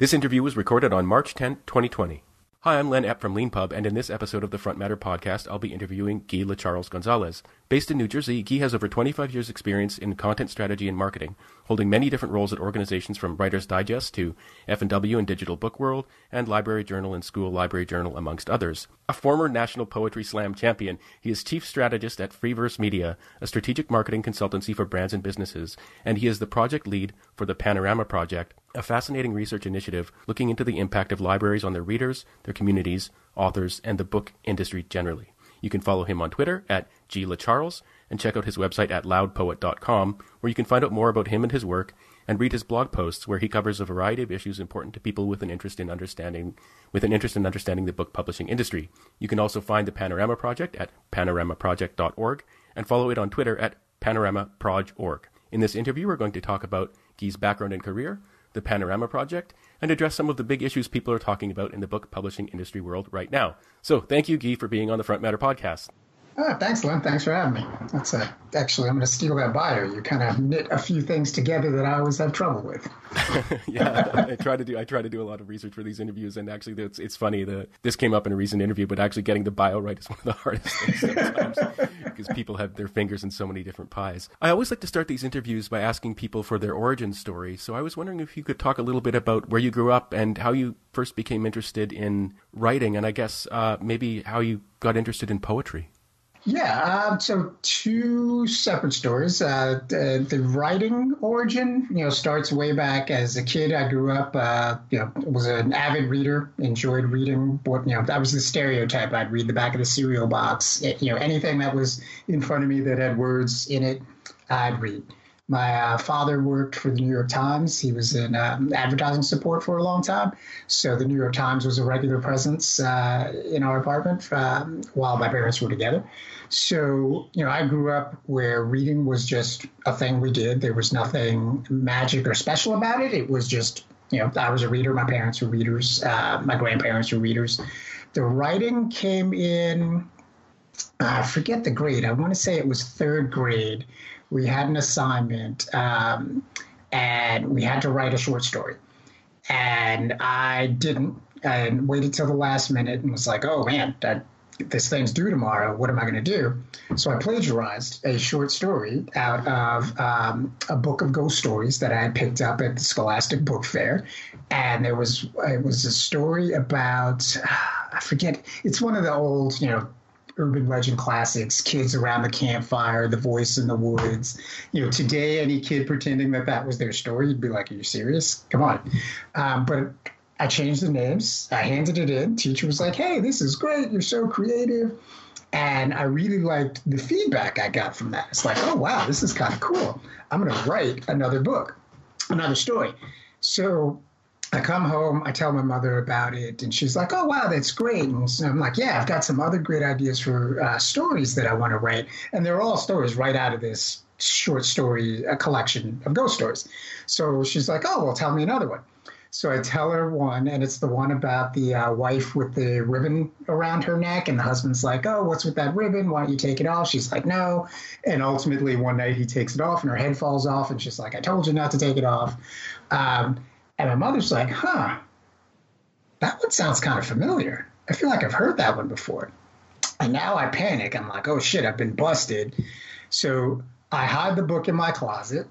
This interview was recorded on March 10, 2020. Hi, I'm Len Epp from Leanpub, and in this episode of the Front Matter podcast, I'll be interviewing Guy LeCharles Gonzalez. Based in New Jersey, Guy has over 25 years' experience in content strategy and marketing, holding many different roles at organizations from Writer's Digest to F&W and Digital Book World, and Library Journal and School Library Journal, amongst others. A former National Poetry Slam champion, he is chief strategist at Freeverse Media, a strategic marketing consultancy for brands and businesses, and he is the project lead for the Panorama Project, a fascinating research initiative looking into the impact of libraries on their readers, their communities, authors, and the book industry generally. You can follow him on Twitter at glecharles and check out his website at loudpoet.com, where you can find out more about him and his work and read his blog posts where he covers a variety of issues important to people with an interest in understanding with an interest in understanding the book publishing industry. You can also find the Panorama Project at panoramaproject.org and follow it on Twitter at panoramaproj.org. In this interview, we're going to talk about Guy's background and career, the Panorama Project, and address some of the big issues people are talking about in the book publishing industry world right now. So, thank you, Guy, for being on the Front Matter podcast. Oh, thanks, Len. Thanks for having me. That's a, actually, I'm going to steal that bio. You kind of knit a few things together that I always have trouble with. yeah, I try to do. I try to do a lot of research for these interviews, and actually, it's, it's funny. The this came up in a recent interview, but actually getting the bio right is one of the hardest things sometimes because people have their fingers in so many different pies. I always like to start these interviews by asking people for their origin story. So I was wondering if you could talk a little bit about where you grew up and how you first became interested in writing, and I guess uh, maybe how you got interested in poetry. Yeah, um, so two separate stories. Uh, the, the, writing origin, you know, starts way back as a kid. I grew up, uh, you know, was an avid reader, enjoyed reading. But, you know, that was the stereotype. I'd read the back of the cereal box. It, you know, anything that was in front of me that had words in it, I'd read. My uh, father worked for the New York Times. He was in um, advertising support for a long time. So the New York Times was a regular presence uh, in our apartment um, while my parents were together. So, you know, I grew up where reading was just a thing we did. There was nothing magic or special about it. It was just, you know, I was a reader. My parents were readers. Uh, my grandparents were readers. The writing came in, I forget the grade. I want to say it was third grade we had an assignment um, and we had to write a short story. And I didn't and waited till the last minute and was like, oh man, that, this thing's due tomorrow. What am I going to do? So I plagiarized a short story out of um, a book of ghost stories that I had picked up at the Scholastic Book Fair, and there was it was a story about I forget. It's one of the old you know urban legend classics, kids around the campfire, the voice in the woods. You know, today any kid pretending that that was their story, you'd be like, "Are you serious? Come on!" Um, but I changed the names. I handed it in. Teacher was like, "Hey, this is great. You're so creative." And I really liked the feedback I got from that. It's like, oh, wow, this is kind of cool. I'm going to write another book, another story. So I come home, I tell my mother about it, and she's like, "Oh wow, that's great." And I'm like, "Yeah, I've got some other great ideas for uh, stories that I want to write, and they're all stories right out of this short story a collection of ghost stories." So she's like, "Oh well, tell me another one." So I tell her one, and it's the one about the uh, wife with the ribbon around her neck, and the husband's like, "Oh, what's with that ribbon? Why don't you take it off?" She's like, "No," and ultimately one night he takes it off, and her head falls off, and she's like, "I told you not to take it off." Um, and my mother's like, huh, that one sounds kind of familiar. I feel like I've heard that one before. And now I panic. I'm like, oh shit, I've been busted. So I hide the book in my closet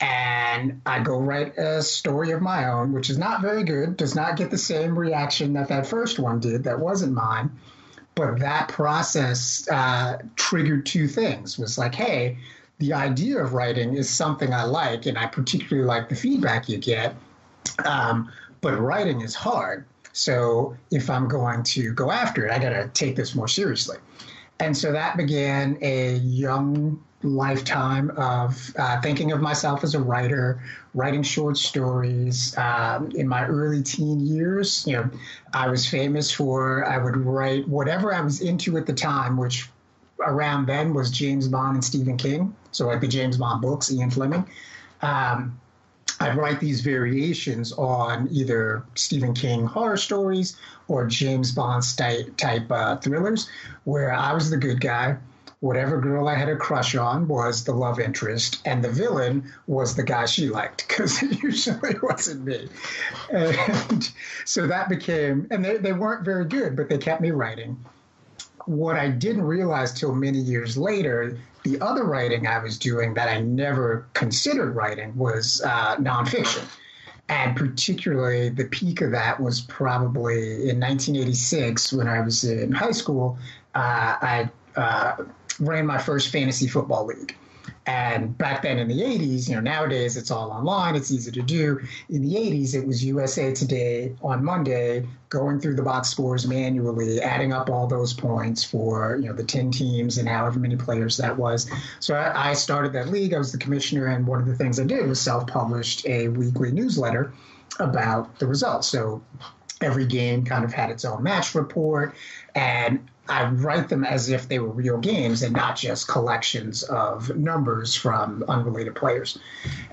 and I go write a story of my own, which is not very good, does not get the same reaction that that first one did, that wasn't mine. But that process uh, triggered two things was like, hey, the idea of writing is something I like, and I particularly like the feedback you get. Um, but writing is hard. So if I'm going to go after it, I got to take this more seriously. And so that began a young lifetime of uh, thinking of myself as a writer, writing short stories. Um, in my early teen years, you know, I was famous for I would write whatever I was into at the time, which around then was James Bond and Stephen King. So like the James Bond books, Ian Fleming. Um, I write these variations on either Stephen King horror stories or James Bond type, type uh, thrillers, where I was the good guy whatever girl I had a crush on was the love interest, and the villain was the guy she liked because it usually wasn't me. And so that became, and they, they weren't very good, but they kept me writing. What I didn't realize till many years later, the other writing I was doing that I never considered writing was uh, nonfiction. And particularly, the peak of that was probably in 1986 when I was in high school. Uh, I uh, ran my first fantasy football league. And back then in the 80s, you know, nowadays it's all online, it's easy to do. In the 80s, it was USA Today on Monday, going through the box scores manually, adding up all those points for, you know, the 10 teams and however many players that was. So I, I started that league. I was the commissioner, and one of the things I did was self published a weekly newsletter about the results. So every game kind of had its own match report. And I write them as if they were real games and not just collections of numbers from unrelated players.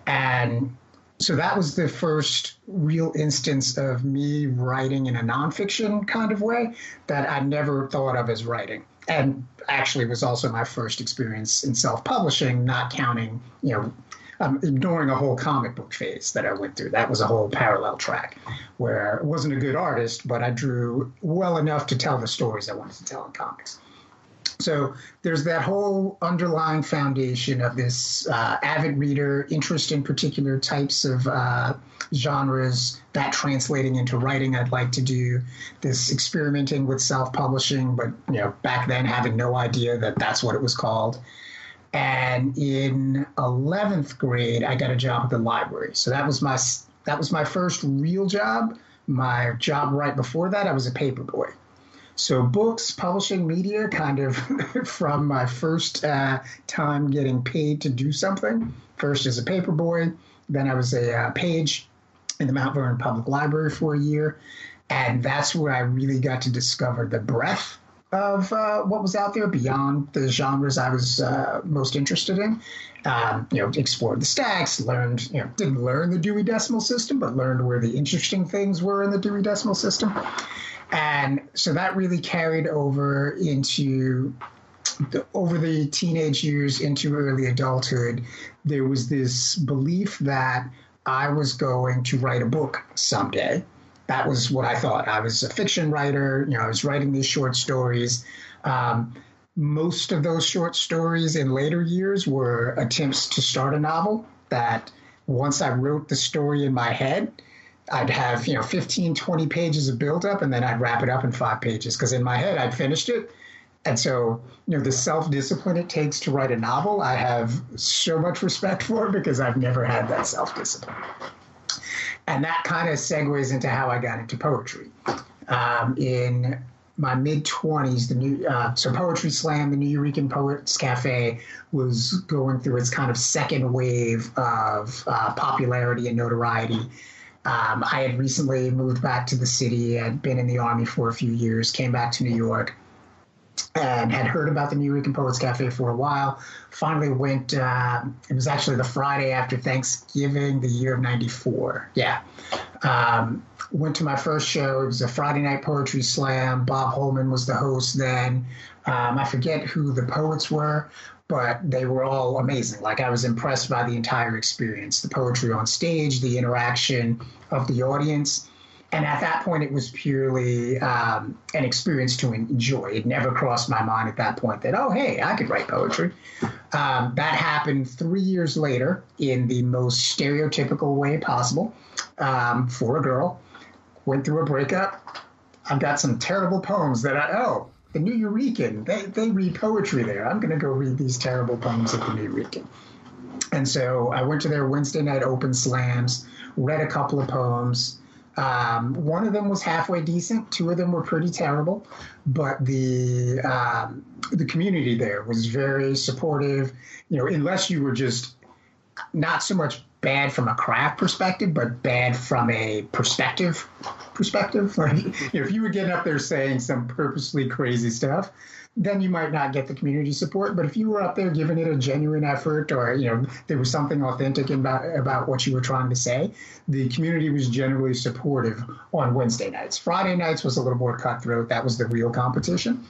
And so that was the first real instance of me writing in a nonfiction kind of way that I never thought of as writing. And actually was also my first experience in self-publishing, not counting, you know, I'm ignoring a whole comic book phase that I went through. That was a whole parallel track where I wasn't a good artist, but I drew well enough to tell the stories I wanted to tell in comics. So there's that whole underlying foundation of this uh, avid reader interest in particular types of uh, genres, that translating into writing I'd like to do, this experimenting with self-publishing, but you know back then having no idea that that's what it was called. And in 11th grade, I got a job at the library. So that was my that was my first real job. My job right before that, I was a paper boy. So books, publishing, media, kind of from my first uh, time getting paid to do something. First as a paper boy, then I was a uh, page in the Mount Vernon Public Library for a year, and that's where I really got to discover the breadth of uh, what was out there beyond the genres I was uh, most interested in. Um, you know, explored the stacks, learned, you know, didn't learn the Dewey Decimal System, but learned where the interesting things were in the Dewey Decimal System. And so that really carried over into the, over the teenage years into early adulthood. There was this belief that I was going to write a book someday that was what I thought. I was a fiction writer. You know, I was writing these short stories. Um, most of those short stories in later years were attempts to start a novel that once I wrote the story in my head, I'd have, you know, 15, 20 pages of buildup and then I'd wrap it up in five pages because in my head I'd finished it. And so, you know, the self discipline it takes to write a novel, I have so much respect for because I've never had that self discipline and that kind of segues into how I got into poetry. Um, in my mid 20s, the new uh, so Poetry Slam, the Nuyorican Poets Cafe, was going through its kind of second wave of uh, popularity and notoriety. Um, I had recently moved back to the city. I'd been in the army for a few years, came back to New York, and had heard about the New Nuyorican Poets Cafe for a while. Finally went, uh, it was actually the Friday after Thanksgiving, the year of 94. Yeah. Um, went to my first show. It was a Friday night poetry slam. Bob Holman was the host then. Um, I forget who the poets were, but they were all amazing. Like I was impressed by the entire experience the poetry on stage, the interaction of the audience and at that point, it was purely um, an experience to enjoy. It never crossed my mind at that point that, oh, hey, I could write poetry. Um, that happened three years later in the most stereotypical way possible um, for a girl. Went through a breakup. I've got some terrible poems that I, oh, the Nuyorican, they, they read poetry there. I'm going to go read these terrible poems at the Nuyorican. And so I went to their Wednesday night open slams, read a couple of poems um, one of them was halfway decent. Two of them were pretty terrible, but the um, the community there was very supportive. You know, unless you were just not so much bad from a craft perspective, but bad from a perspective perspective. Like, if you were getting up there saying some purposely crazy stuff, then you might not get the community support. But if you were up there giving it a genuine effort, or you know there was something authentic about about what you were trying to say, the community was generally supportive on Wednesday nights. Friday nights was a little more cutthroat. That was the real competition.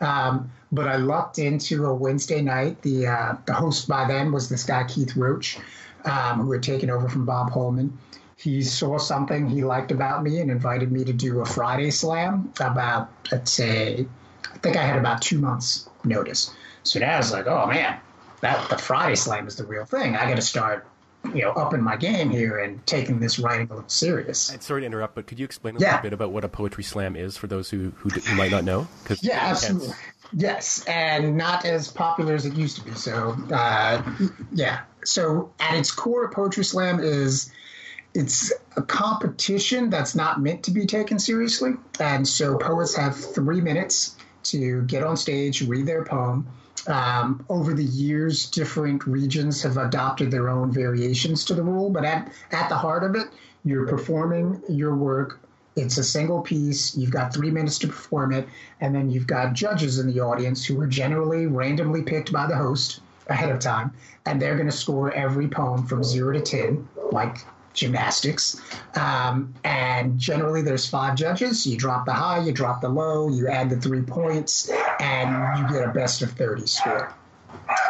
Um, but I lucked into a Wednesday night. The uh, the host by then was this guy Keith Roach, um, who had taken over from Bob Holman. He saw something he liked about me and invited me to do a Friday slam about let's say I think I had about two months notice. So now I was like, oh man, that the Friday slam is the real thing. I got to start you know, upping my game here and taking this writing a little serious. And sorry to interrupt, but could you explain a Yeah. little bit about what a poetry slam is for those who who, who might not know? Cause Yeah, absolutely. Yes, and not as popular as it used to be. So, uh, yeah. So, at its core, Poetry Slam is it's a competition that's not meant to be taken seriously, and so poets have three minutes to get on stage, read their poem. Um, over the years, different regions have adopted their own variations to the rule, but at, at the heart of it, you're performing your work it's a single piece. You've got three minutes to perform it, and then you've got judges in the audience who are generally randomly picked by the host ahead of time, and they're going to score every poem from zero to ten, like gymnastics. Um, and generally, there's five judges. You drop the high, you drop the low, you add the three points, and you get a best of thirty score.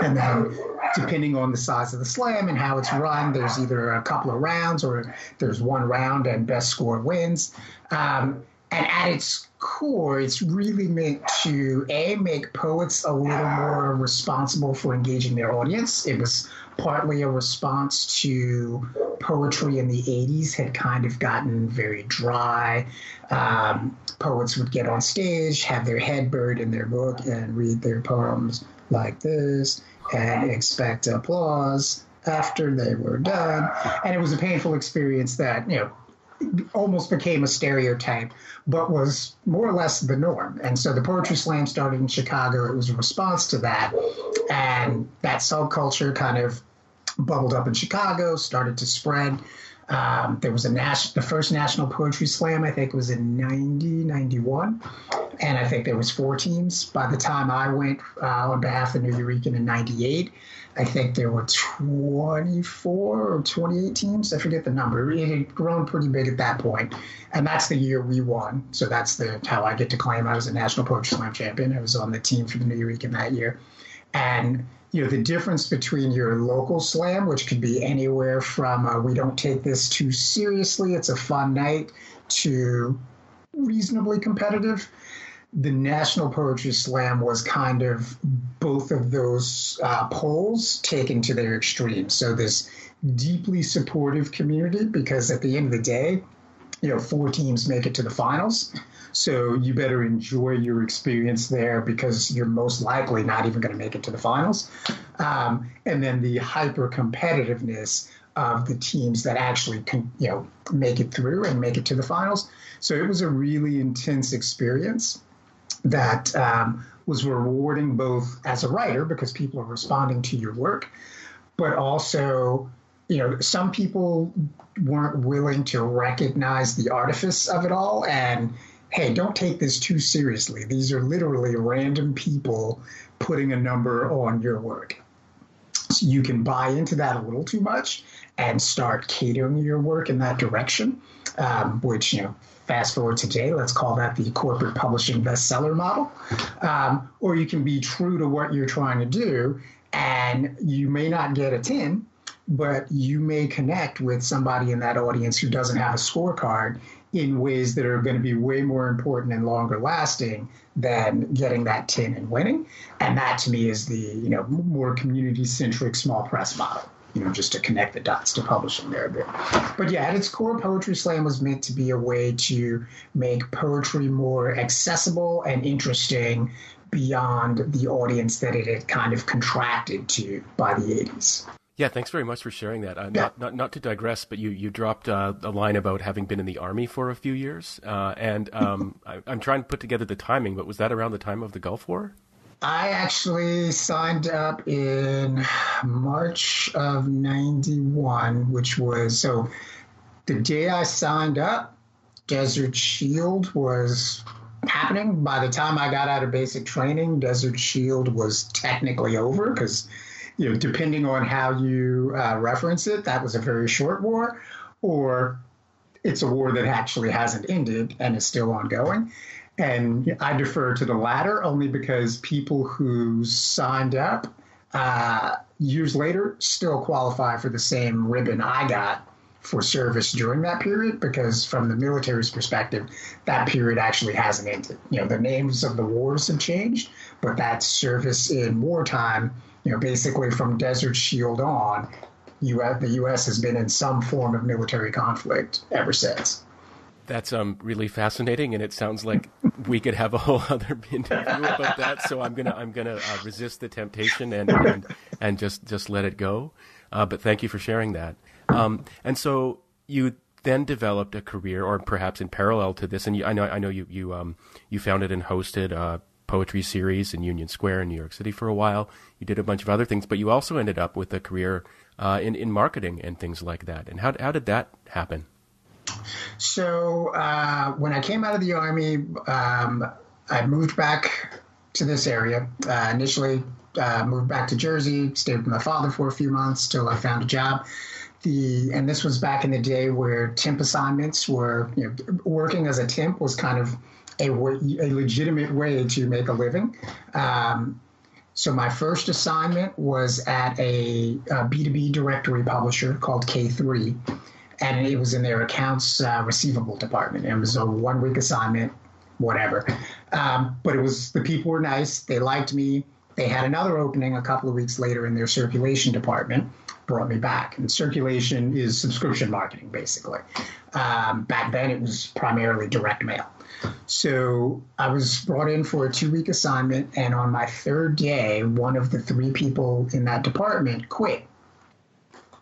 And then, depending on the size of the slam and how it's run, there's either a couple of rounds or there's one round and best score wins. Um, and at its core, it's really meant to a make poets a little more responsible for engaging their audience. It was partly a response to poetry in the 80s had kind of gotten very dry. Um, poets would get on stage, have their head buried in their book, and read their poems like this and expect applause after they were done. And it was a painful experience that, you know, almost became a stereotype, but was more or less the norm. And so the Poetry Slam started in Chicago. It was a response to that. And that subculture kind of bubbled up in Chicago, started to spread. Um, there was a nas- the first National Poetry Slam, I think, was in 90, 91. And I think there was four teams. By the time I went uh, on behalf of Nuyorican in 98, I think there were 24 or 28 teams. I forget the number. It had grown pretty big at that point. And that's the year we won. So that's the how I get to claim I was a National Poetry Slam champion. I was on the team for the Nuyorican that year. And you know the difference between your local slam, which could be anywhere from uh, we don't take this too seriously, it's a fun night, to reasonably competitive. The National Poetry Slam was kind of both of those uh, poles taken to their extremes. So this deeply supportive community, because at the end of the day, you know, four teams make it to the finals. So you better enjoy your experience there because you're most likely not even going to make it to the finals. Um, and then the hyper competitiveness of the teams that actually can, you know, make it through and make it to the finals. So it was a really intense experience that um, was rewarding both as a writer because people are responding to your work, but also you know, some people weren't willing to recognize the artifice of it all. And hey, don't take this too seriously. These are literally random people putting a number on your work. So you can buy into that a little too much and start catering your work in that direction, um, which, you know, fast forward today, let's call that the corporate publishing bestseller model. Um, or you can be true to what you're trying to do, and you may not get a 10, but you may connect with somebody in that audience who doesn't have a scorecard in ways that are going to be way more important and longer lasting than getting that 10 and winning. And that to me is the, you know, more community centric small press model. You know, just to connect the dots to publishing there a bit. But yeah, at its core, Poetry Slam was meant to be a way to make poetry more accessible and interesting beyond the audience that it had kind of contracted to by the 80s. Yeah, thanks very much for sharing that. Uh, not, not not to digress, but you you dropped uh, a line about having been in the army for a few years, uh, and um, I, I'm trying to put together the timing. But was that around the time of the Gulf War? I actually signed up in March of 91, which was so the day I signed up, Desert Shield was happening. By the time I got out of basic training, Desert Shield was technically over because, you know, depending on how you uh, reference it, that was a very short war, or it's a war that actually hasn't ended and is still ongoing. And I defer to the latter only because people who signed up uh, years later still qualify for the same ribbon I got for service during that period because from the military's perspective that period actually hasn't ended you know the names of the wars have changed but that service in wartime you know basically from desert shield on US, the us has been in some form of military conflict ever since that's um, really fascinating, and it sounds like we could have a whole other interview about that. So I'm gonna I'm gonna uh, resist the temptation and, and and just just let it go. Uh, but thank you for sharing that. Um, and so you then developed a career, or perhaps in parallel to this, and you, I know I know you you um, you founded and hosted a poetry series in Union Square in New York City for a while. You did a bunch of other things, but you also ended up with a career uh, in in marketing and things like that. And how how did that happen? So uh, when I came out of the army, um, I moved back to this area. Uh, initially, uh, moved back to Jersey, stayed with my father for a few months till I found a job. The and this was back in the day where temp assignments were, you know, working as a temp was kind of a, a legitimate way to make a living. Um, so my first assignment was at a a B2B directory publisher called K3 and it was in their accounts uh, receivable department. It was a one week assignment, whatever. Um, but it was the people were nice. They liked me. They had another opening a couple of weeks later in their circulation department. Brought me back, and circulation is subscription marketing, basically. Um, back then, it was primarily direct mail. So I was brought in for a two week assignment, and on my third day, one of the three people in that department quit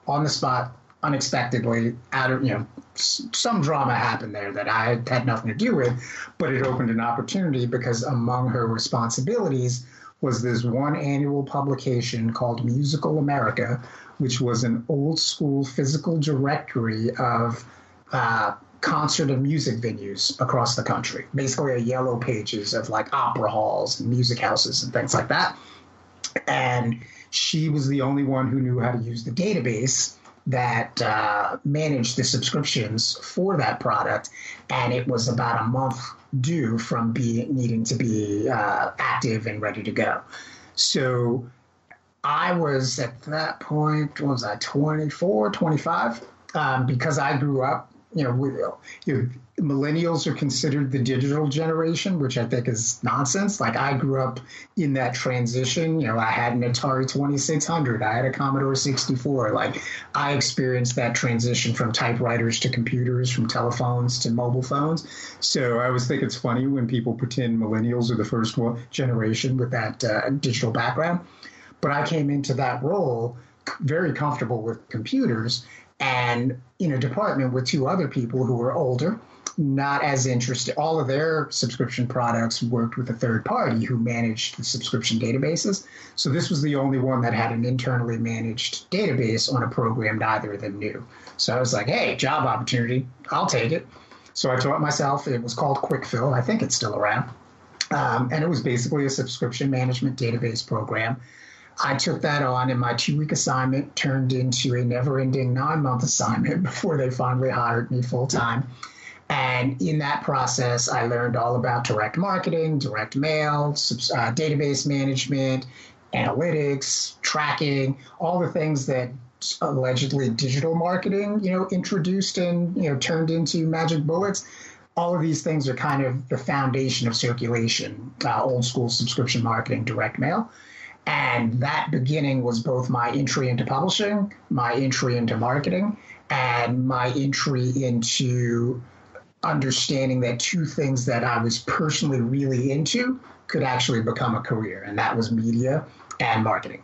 on the spot unexpectedly out of you know some drama happened there that I had nothing to do with, but it opened an opportunity because among her responsibilities was this one annual publication called Musical America, which was an old school physical directory of uh, concert of music venues across the country. Basically, a yellow pages of like opera halls and music houses and things like that. And she was the only one who knew how to use the database that uh, managed the subscriptions for that product, and it was about a month due from being needing to be uh, active and ready to go. So I was at that point, was I, 24, 25? Um, because I grew up, you know, with, you know, millennials are considered the digital generation, which I think is nonsense. Like I grew up in that transition. You know, I had an Atari 2600, I had a Commodore 64. Like I experienced that transition from typewriters to computers, from telephones to mobile phones. So I always think it's funny when people pretend millennials are the first generation with that uh, digital background. But I came into that role very comfortable with computers and in a department with two other people who were older not as interested. All of their subscription products worked with a third party who managed the subscription databases. So this was the only one that had an internally managed database on a program neither of them knew. So I was like, hey, job opportunity, I'll take it. So I taught myself. It was called QuickFill. I think it's still around. Um, and it was basically a subscription management database program. I took that on, and my two week assignment turned into a never ending nine month assignment before they finally hired me full time. And in that process, I learned all about direct marketing, direct mail, uh, database management, analytics, tracking, all the things that allegedly digital marketing, you know, introduced and you know turned into magic bullets. All of these things are kind of the foundation of circulation, uh, old school subscription marketing, direct mail. And that beginning was both my entry into publishing, my entry into marketing, and my entry into understanding that two things that I was personally really into could actually become a career, and that was media and marketing.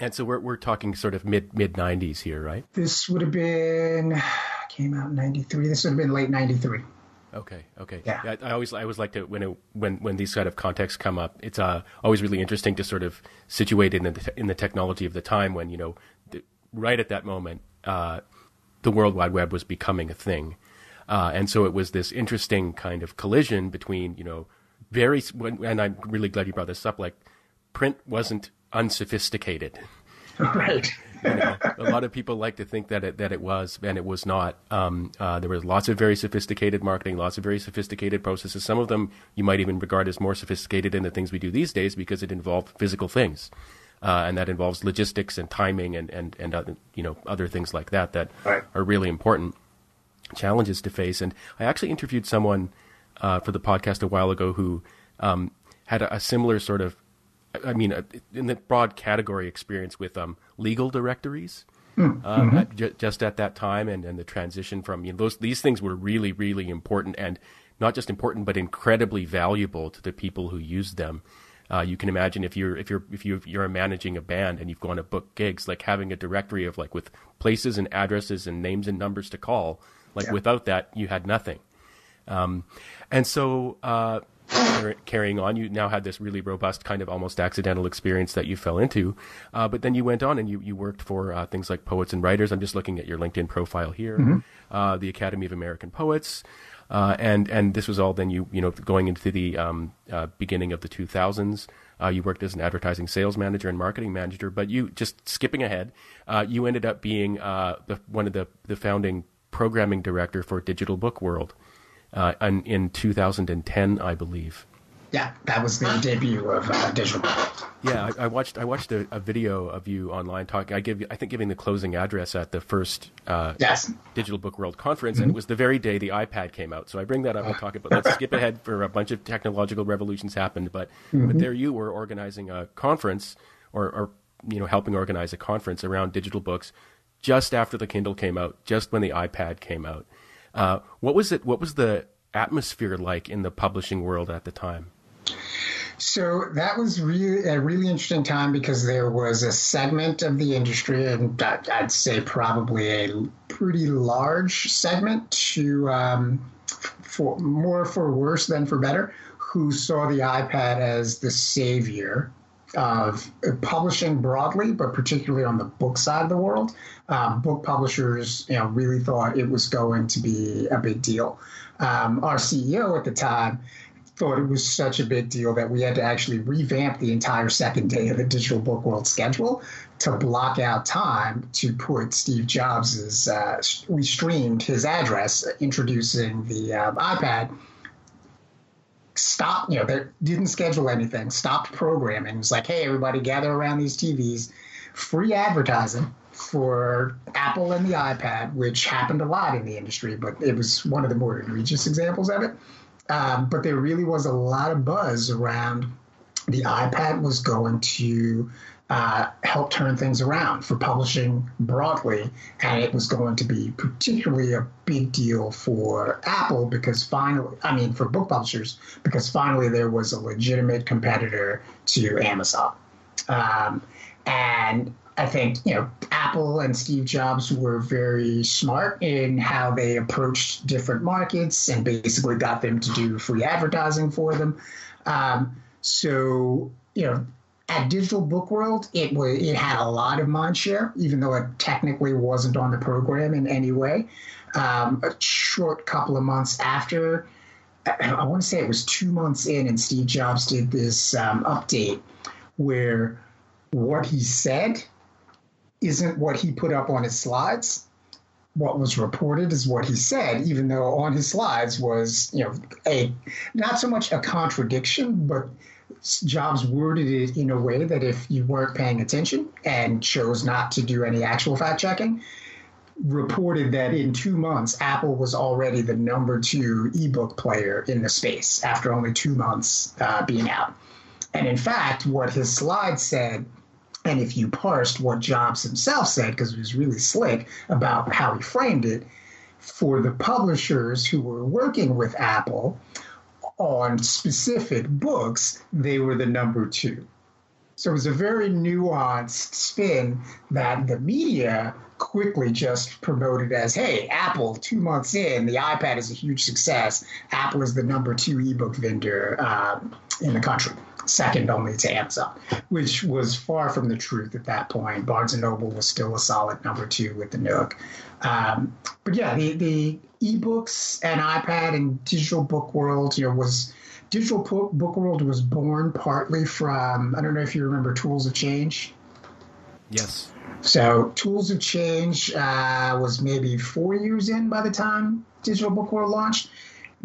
And so we're we're talking sort of mid mid '90s here, right? This would have been came out in '93. This would have been late '93. Okay. Okay. Yeah. I, I, always I always like to when it, when when these kind of contexts come up, it's uh, always really interesting to sort of situate in the in the technology of the time when you know the, right at that moment uh, the World Wide Web was becoming a thing, uh, and so it was this interesting kind of collision between, you know, very, and I'm really glad you brought this up, like print wasn't unsophisticated. Right. You know, a lot of people like to think that it that it was, and it was not. Um, uh, there was lots of very sophisticated marketing, lots of very sophisticated processes. Some of them you might even regard as more sophisticated than the things we do these days because it involved physical things, uh, and that involves logistics and timing and and and other, you know other things like that that right. are really important challenges to face. And I actually interviewed someone uh, for the podcast a while ago who um, had a, a, similar sort of, I mean, in the broad category experience with um, legal directories. Mm-hmm. Um, at, j- just at that time, and, and the transition from you know those these things were really really important, and not just important, but incredibly valuable to the people who used them. Uh, you can imagine if you're if you're if you you're managing a band and you've gone to book gigs, like having a directory of like with places and addresses and names and numbers to call like yeah. without that, you had nothing. Um, and so, uh, carrying on, you now had this really robust kind of almost accidental experience that you fell into. Uh, but then you went on and you, you worked for uh, things like Poets and Writers. I'm just looking at your LinkedIn profile here. Mm-hmm. Uh, the Academy of American Poets. Uh, and and this was all then you you know going into the um, uh, beginning of the 2000s. Uh, you worked as an advertising sales manager and marketing manager, but you just skipping ahead, you ended up being the, one of the the founding programming director for Digital Book World uh, in, in 2010, I believe. Yeah, that was the debut of uh, Digital Book. Yeah, I, I, watched I watched a, a, video of you online talking. I give I think giving the closing address at the first uh, yes. Digital Book World conference, mm-hmm. and it was the very day the iPad came out. So I bring that up and talk about. Let's skip ahead for a bunch of technological revolutions happened, but mm-hmm. but there you were organizing a conference or, or you know helping organize a conference around digital books just after the Kindle came out, just when the iPad came out. Uh, what was it? What was the atmosphere like in the publishing world at the time? So that was really a really interesting time because there was a segment of the industry, and I'd say probably a pretty large segment, to um, for more for worse than for better, who saw the iPad as the savior of publishing broadly, but particularly on the book side of the world, um, book publishers, you know, really thought it was going to be a big deal. Um, our CEO at the time thought it was such a big deal that we had to actually revamp the entire second day of the digital book world schedule to block out time to put Steve Jobs's. Uh, we streamed his address introducing the uh, iPad stopped, you know, they didn't schedule anything, stopped programming. It was like, hey, everybody gather around these TVs, free advertising for Apple and the iPad, which happened a lot in the industry, but it was one of the more egregious examples of it. Um, but there really was a lot of buzz around the iPad was going to uh, help turn things around for publishing broadly. And it was going to be particularly a big deal for Apple because finally, I mean, for book publishers, because finally there was a legitimate competitor to Amazon. Um, and I think, you know, Apple and Steve Jobs were very smart in how they approached different markets and basically got them to do free advertising for them. Um, so, you know, at Digital Book World, it was it had a lot of mind share, even though it technically wasn't on the program in any way. Um, a short couple of months after, I want to say it was two months in, and Steve Jobs did this um, update where what he said isn't what he put up on his slides. What was reported is what he said, even though on his slides was, you know, a not so much a contradiction, but Jobs worded it in a way that if you weren't paying attention and chose not to do any actual fact checking, reported that in two months, Apple was already the number two ebook player in the space after only two months uh, being out. And in fact, what his slide said, and if you parsed what Jobs himself said, because it was really slick about how he framed it, for the publishers who were working with Apple, on specific books, they were the number two. So it was a very nuanced spin that the media quickly just promoted as hey, Apple, two months in, the iPad is a huge success. Apple is the number two ebook vendor um, in the country, second only to Amazon, which was far from the truth at that point. Barnes and Noble was still a solid number two with the Nook. Um, but yeah, the, the ebooks and iPad and digital book world, you know, was digital book world was born partly from I don't know if you remember Tools of Change. Yes. So, Tools of Change uh, was maybe four years in by the time Digital Book World launched.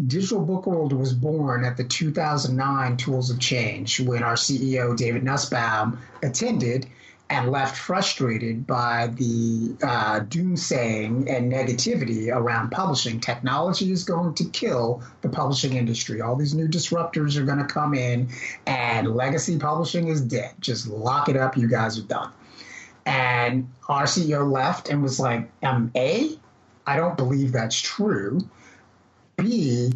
Digital Book World was born at the 2009 Tools of Change when our CEO, David Nussbaum, attended and left frustrated by the uh, doomsaying and negativity around publishing. Technology is going to kill the publishing industry. All these new disruptors are going to come in, and legacy publishing is dead. Just lock it up. You guys are done. And our CEO left and was like, um, A, I don't believe that's true. B,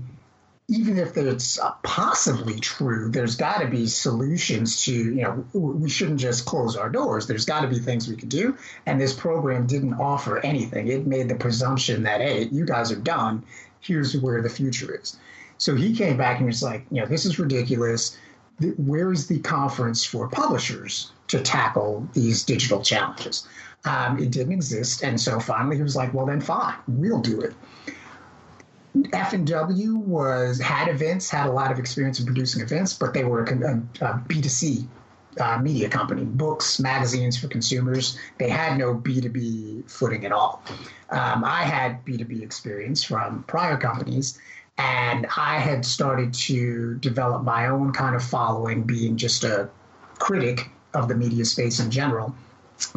even if it's possibly true, there's got to be solutions to, you know, we shouldn't just close our doors. There's got to be things we could do. And this program didn't offer anything. It made the presumption that, hey, you guys are done. Here's where the future is. So he came back and was like, you know, this is ridiculous. Where is the conference for publishers to tackle these digital challenges? Um, it didn't exist. And so finally he was like, well, then fine, we'll do it. F&W was had events, had a lot of experience in producing events, but they were a a B2C uh, media company, books, magazines for consumers. They had no B2B footing at all. Um, I had B2B experience from prior companies, and I had started to develop my own kind of following, being just a critic of the media space in general.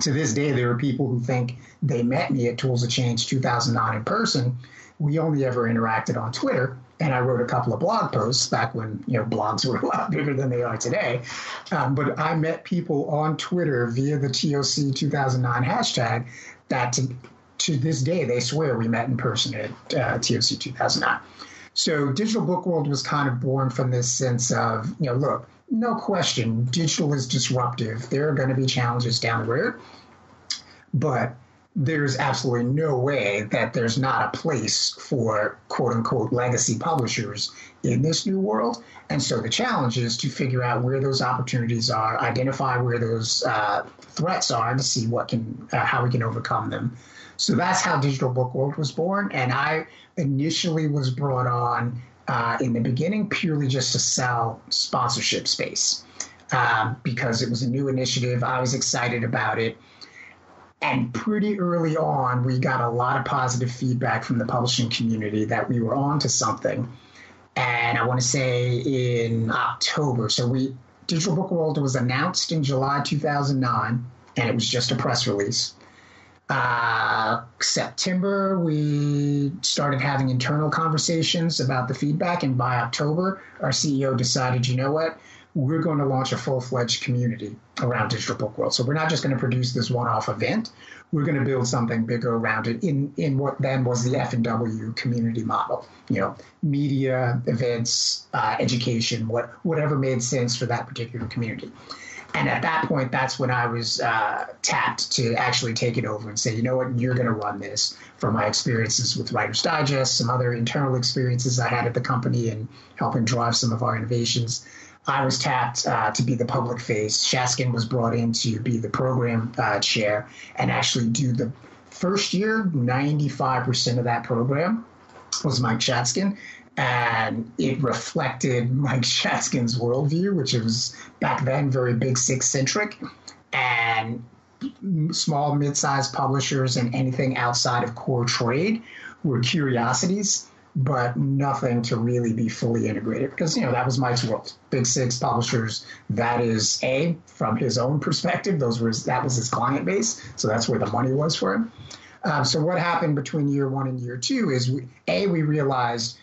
To this day, there are people who think they met me at Tools of Change 2009 in person we only ever interacted on Twitter. And I wrote a couple of blog posts back when you know blogs were a lot bigger than they are today. Um, but I met people on Twitter via the TOC 2009 hashtag that to, to this day they swear we met in person at uh, TOC 2009. So Digital Book World was kind of born from this sense of you know look, no question, digital is disruptive. There are going to be challenges down the road, but there's absolutely no way that there's not a place for quote unquote legacy publishers in this new world. And so the challenge is to figure out where those opportunities are, identify where those uh, threats are, to see what can uh, how we can overcome them. So that's how Digital Book World was born. And I initially was brought on uh, in the beginning purely just to sell sponsorship space um, because it was a new initiative. I was excited about it. And pretty early on, we got a lot of positive feedback from the publishing community that we were on to something. And I want to say in October, so we Digital Book World was announced in July 2009, and it was just a press release. Uh, September, we started having internal conversations about the feedback, and by October, our CEO decided, you know what, we're going to launch a full-fledged community around digital book world. So we're not just going to produce this one-off event. We're going to build something bigger around it in, in what then was the F&W community model. You know, media, events, uh, education, what whatever made sense for that particular community. And at that point, that's when I was uh, tapped to actually take it over and say, you know what, you're going to run this. From my experiences with Writer's Digest, some other internal experiences I had at the company, and helping drive some of our innovations. I was tapped uh, to be the public face. Shatzkin was brought in to be the program uh, chair and actually do the first year, 95% of that program was Mike Shatzkin. And it reflected Mike Shatzkin's worldview, which was back then very big six centric. And small, mid sized publishers and anything outside of core trade were curiosities but nothing to really be fully integrated because you know that was Mike's world. Big Six publishers. That is a from his own perspective. Those were his, that was his client base, so that's where the money was for him. Um, so what happened between year one and year two is we, a we realized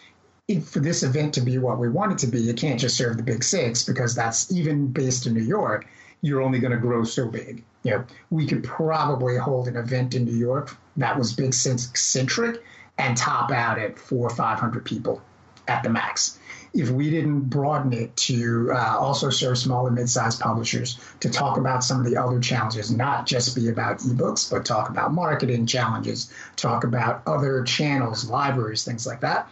for this event to be what we want it to be, it can't just serve the Big Six because that's even based in New York. You're only going to grow so big. You know, we could probably hold an event in New York that was Big Six centric and top out at four or 500 people at the max. If we didn't broaden it to uh, also serve small and mid-sized publishers to talk about some of the other challenges, not just be about ebooks, but talk about marketing challenges, talk about other channels, libraries, things like that.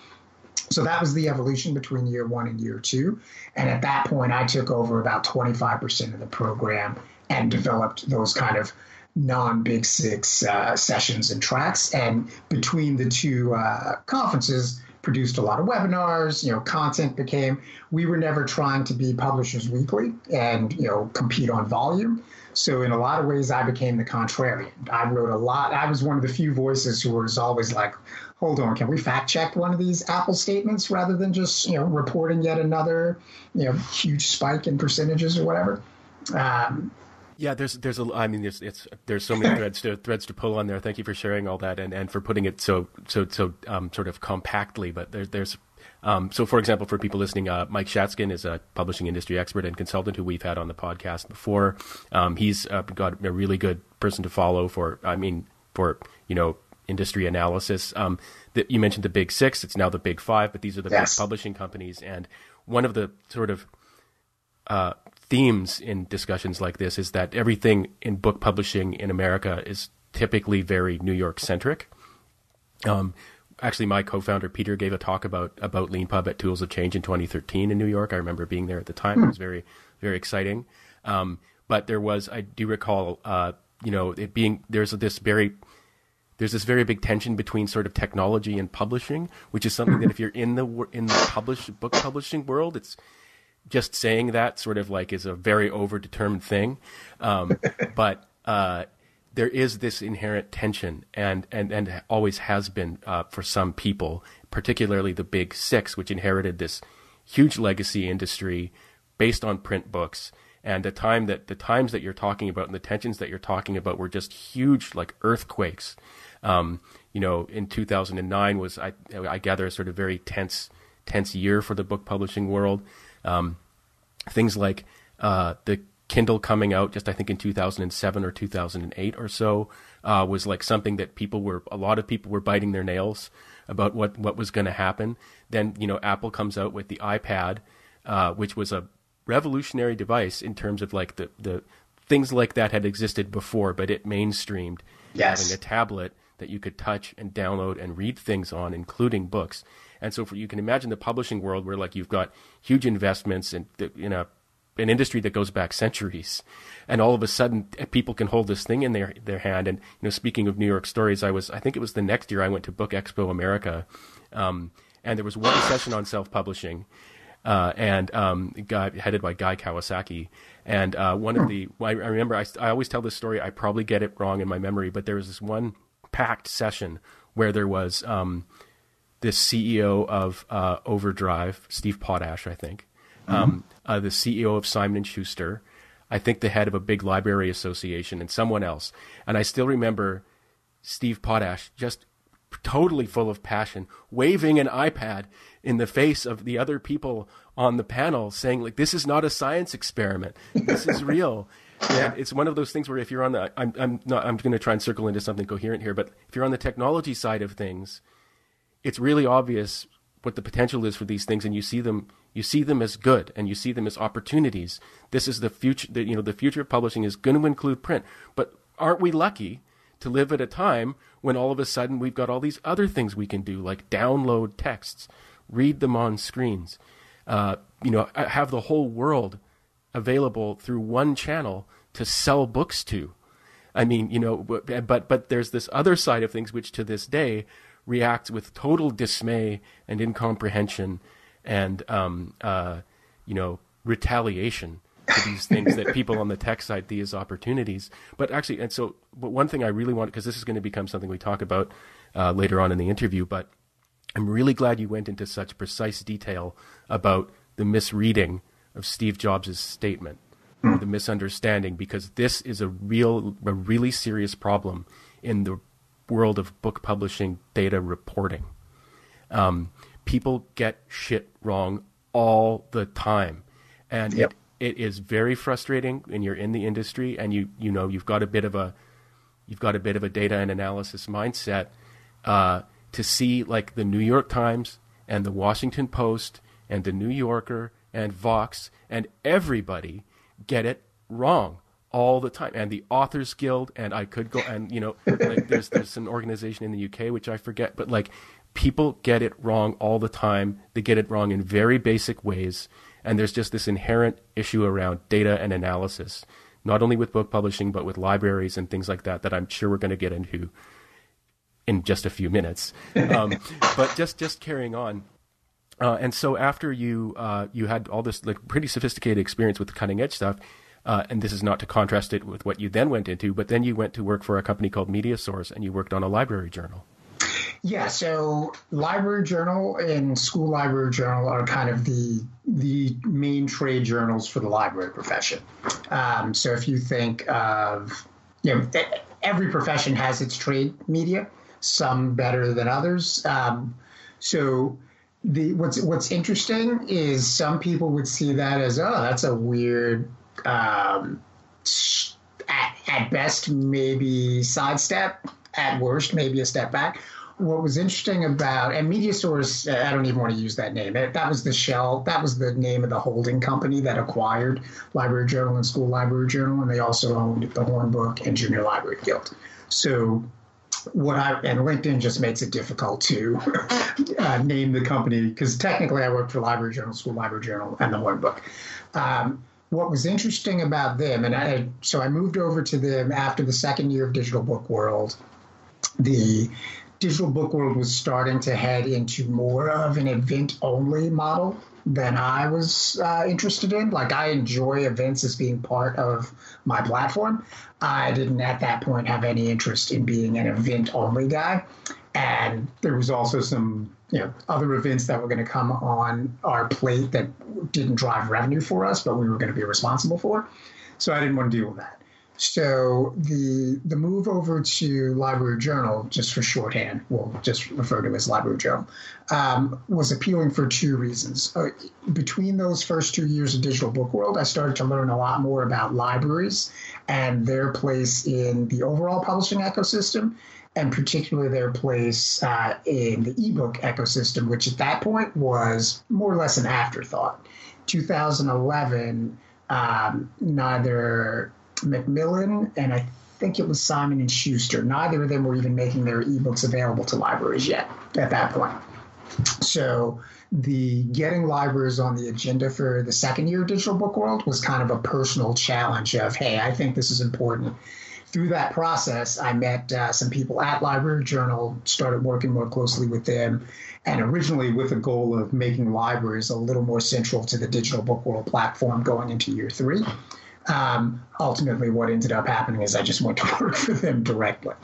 So that was the evolution between year one and year two. And at that point, I took over about 25% of the program and developed those kind of non Big Six uh, sessions and tracks. And between the two uh, conferences, produced a lot of webinars. You know, content became. We were never trying to be Publishers Weekly and you know compete on volume. So in a lot of ways, I became the contrarian. I wrote a lot. I was one of the few voices who was always like, "Hold on, can we fact check one of these Apple statements rather than just you know reporting yet another you know huge spike in percentages or whatever." Um, yeah, there's there's a I mean there's it's there's so many threads to threads to pull on there. Thank you for sharing all that and, and for putting it so so so um, sort of compactly. But there's there's um, so for example, for people listening, uh, Mike Shatzkin is a publishing industry expert and consultant who we've had on the podcast before. Um, he's uh, got a really good person to follow for I mean for you know industry analysis. Um, that you mentioned the big six, it's now the big five, but these are the yes. big publishing companies. And one of the sort of uh, themes in discussions like this is that everything in book publishing in America is typically very New York centric. Um, actually, my co-founder Peter gave a talk about about Leanpub at Tools of Change in 2013 in New York. I remember being there at the time. It was very very exciting. Um, but there was, I do recall, uh, you know, it being there's this very there's this very big tension between sort of technology and publishing, which is something that if you're in the in the publish book publishing world, it's just saying that sort of like is a very overdetermined thing. Um, but uh, there is this inherent tension, and and and always has been uh, for some people, particularly the big six, which inherited this huge legacy industry based on print books. And the time that the times that you're talking about and the tensions that you're talking about were just huge, like earthquakes. Um, you know, in 2009 was I, I gather a sort of very tense tense year for the book publishing world. Um, things like uh, the Kindle coming out just I think in 2007 or 2008 or so uh, was like something that people were a lot of people were biting their nails about what what was going to happen. Then you know Apple comes out with the iPad, uh, which was a revolutionary device in terms of like the the things like that had existed before, but it mainstreamed yes. having a tablet that you could touch and download and read things on, including books. And so for, you can imagine the publishing world where like you've got huge investments in, in a, an industry that goes back centuries. And all of a sudden people can hold this thing in their, their hand. And, you know, speaking of New York stories, I was, I think it was the next year I went to Book Expo America. Um, and there was one session on self-publishing. Uh, and um, guy, headed by Guy Kawasaki. And uh, one of the, I remember, I, I always tell this story. I probably get it wrong in my memory, but there was this one packed session where there was um, this CEO of uh, Overdrive, Steve Potash, I think, mm-hmm. um, uh, the CEO of Simon and Schuster, I think the head of a big library association, and someone else. And I still remember Steve Potash just totally full of passion, waving an iPad in the face of the other people on the panel, saying like, "This is not a science experiment. This is real." yeah. it's one of those things where if you're on the, I'm, I'm not, I'm going to try and circle into something coherent here, but if you're on the technology side of things, it's really obvious what the potential is for these things, and you see them, you see them as good, and you see them as opportunities. This is the future. The, you know, the future of publishing is going to include print. But aren't we lucky to live at a time when all of a sudden we've got all these other things we can do, like download texts, read them on screens, uh, you know, have the whole world available through one channel to sell books to. I mean, you know, but but there's this other side of things which to this day reacts with total dismay and incomprehension and um, uh, you know retaliation to these things that people on the tech side see as opportunities. But actually, and so, but one thing I really want because this is going to become something we talk about uh, later on in the interview, but I'm really glad you went into such precise detail about the misreading of Steve Jobs' statement, the misunderstanding, because this is a real, a really serious problem in the world of book publishing data reporting. Um, people get shit wrong all the time, and yep. it, it is very frustrating when you're in the industry and you you know you've got a bit of a you've got a bit of a data and analysis mindset uh, to see like the New York Times and the Washington Post and the New Yorker and Vox and everybody get it wrong all the time and the authors guild and i could go and you know like there's there's an organization in the uk which i forget but like people get it wrong all the time they get it wrong in very basic ways and there's just this inherent issue around data and analysis not only with book publishing but with libraries and things like that that i'm sure we're going to get into in just a few minutes. Um, but just just carrying on. Uh, and so after you uh, you had all this like pretty sophisticated experience with the cutting edge stuff, uh, and this is not to contrast it with what you then went into, but then you went to work for a company called Media Source and you worked on a library journal. Yeah, so library journal and school library journal are kind of the the main trade journals for the library profession. Um, so if you think of you know every profession has its trade media, some better than others. Um, so the what's what's interesting is some people would see that as oh that's a weird um, at, at best maybe sidestep at worst maybe a step back what was interesting about and MediaSource, I don't even want to use that name. That was the shell. That was the name of the holding company that acquired Library Journal and School Library Journal, and they also owned the Hornbook and Junior Library Guild. So what I and LinkedIn just makes it difficult to uh, name the company because technically I worked for Library Journal, School Library Journal, and the Hornbook. Um, what was interesting about them, and I so I moved over to them after the second year of Digital Book World. The digital book world was starting to head into more of an event only model than I was uh, interested in. Like I enjoy events as being part of my platform. I didn't at that point have any interest in being an event only guy. And there was also some you know other events that were going to come on our plate that didn't drive revenue for us, but we were going to be responsible for. So I didn't want to deal with that. So the the move over to Library Journal, just for shorthand, we'll just refer to as Library Journal, um, was appealing for two reasons. Uh, between those first two years of Digital Book World, I started to learn a lot more about libraries and their place in the overall publishing ecosystem, and particularly their place uh, in the ebook ecosystem, which at that point was more or less an afterthought. 2011, um, neither Macmillan and I think it was Simon and Schuster. Neither of them were even making their ebooks available to libraries yet at that point. So the getting libraries on the agenda for the second year of Digital Book World was kind of a personal challenge of, hey, I think this is important. Through that process, I met uh, some people at Library Journal, started working more closely with them, and originally with the goal of making libraries a little more central to the Digital Book World platform going into year three. Um, ultimately, what ended up happening is I just went to work for them directly.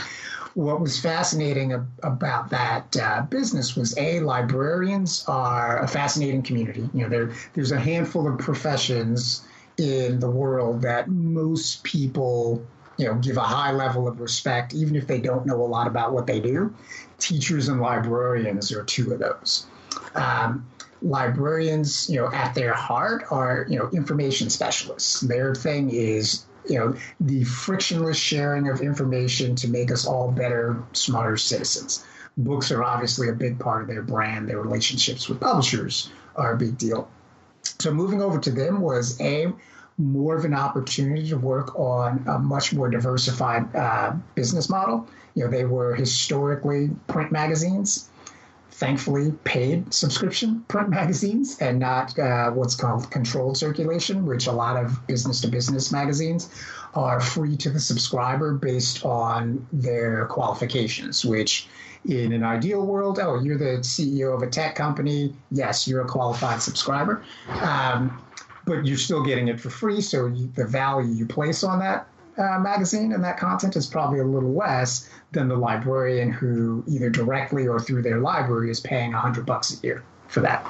What was fascinating ab- about that uh, business was a librarians are a fascinating community. You know, there, there's a handful of professions in the world that most people you know give a high level of respect even if they don't know a lot about what they do teachers and librarians are two of those um, librarians, you know, at their heart are, you know, information specialists. Their thing is, you know, the frictionless sharing of information to make us all better, smarter citizens. Books are obviously a big part of their brand. Their relationships with publishers are a big deal. So moving over to them was a more of an opportunity to work on a much more diversified uh, business model. You know, they were historically print magazines thankfully paid subscription print magazines and not uh, what's called controlled circulation, which a lot of business to business magazines are free to the subscriber based on their qualifications, which in an ideal world, oh, you're the CEO of a tech company. Yes, you're a qualified subscriber. Um, but you're still getting it for free. So you, the value you place on that uh, magazine and that content is probably a little less than the librarian who either directly or through their library is paying hundred bucks a year for that.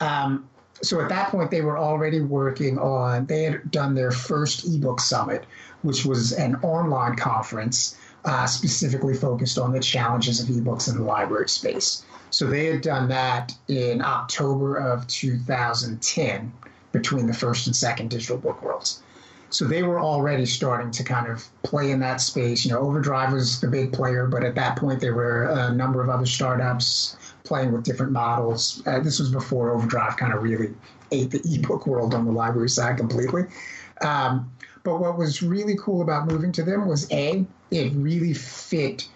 Um, so at that point, they were already working on. They had done their first ebook summit, which was an online conference uh, specifically focused on the challenges of ebooks in the library space. So they had done that in October of 2010 between the first and second digital book worlds. So they were already starting to kind of play in that space. You know, Overdrive was the big player, but at that point there were a number of other startups playing with different models. Uh, this was before Overdrive kind of really ate the ebook world on the library side completely. Um, but what was really cool about moving to them was a it really fit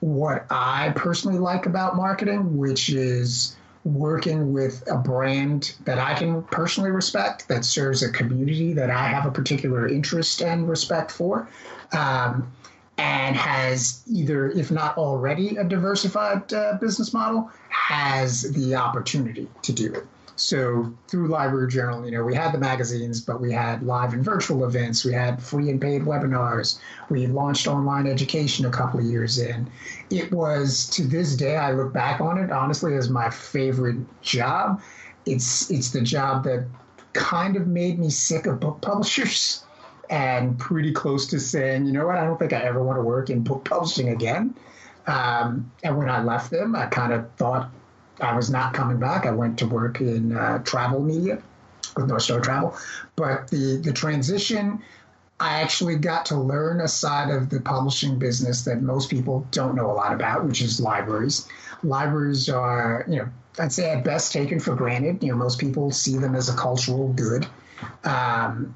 what I personally like about marketing, which is working with a brand that I can personally respect, that serves a community that I have a particular interest and respect for. Um, and has either, if not already, a diversified uh, business model, has the opportunity to do it. So through Library Journal, you know, we had the magazines, but we had live and virtual events. We had free and paid webinars. We launched online education a couple of years in. It was to this day, I look back on it honestly as my favorite job. It's it's the job that kind of made me sick of book publishers and pretty close to saying, you know what, I don't think I ever want to work in book publishing again. Um, and when I left them, I kind of thought I was not coming back. I went to work in uh, travel media with North Star Travel. But the, the transition, I actually got to learn a side of the publishing business that most people don't know a lot about, which is libraries. Libraries are, you know, I'd say at best taken for granted. You know, most people see them as a cultural good. Um,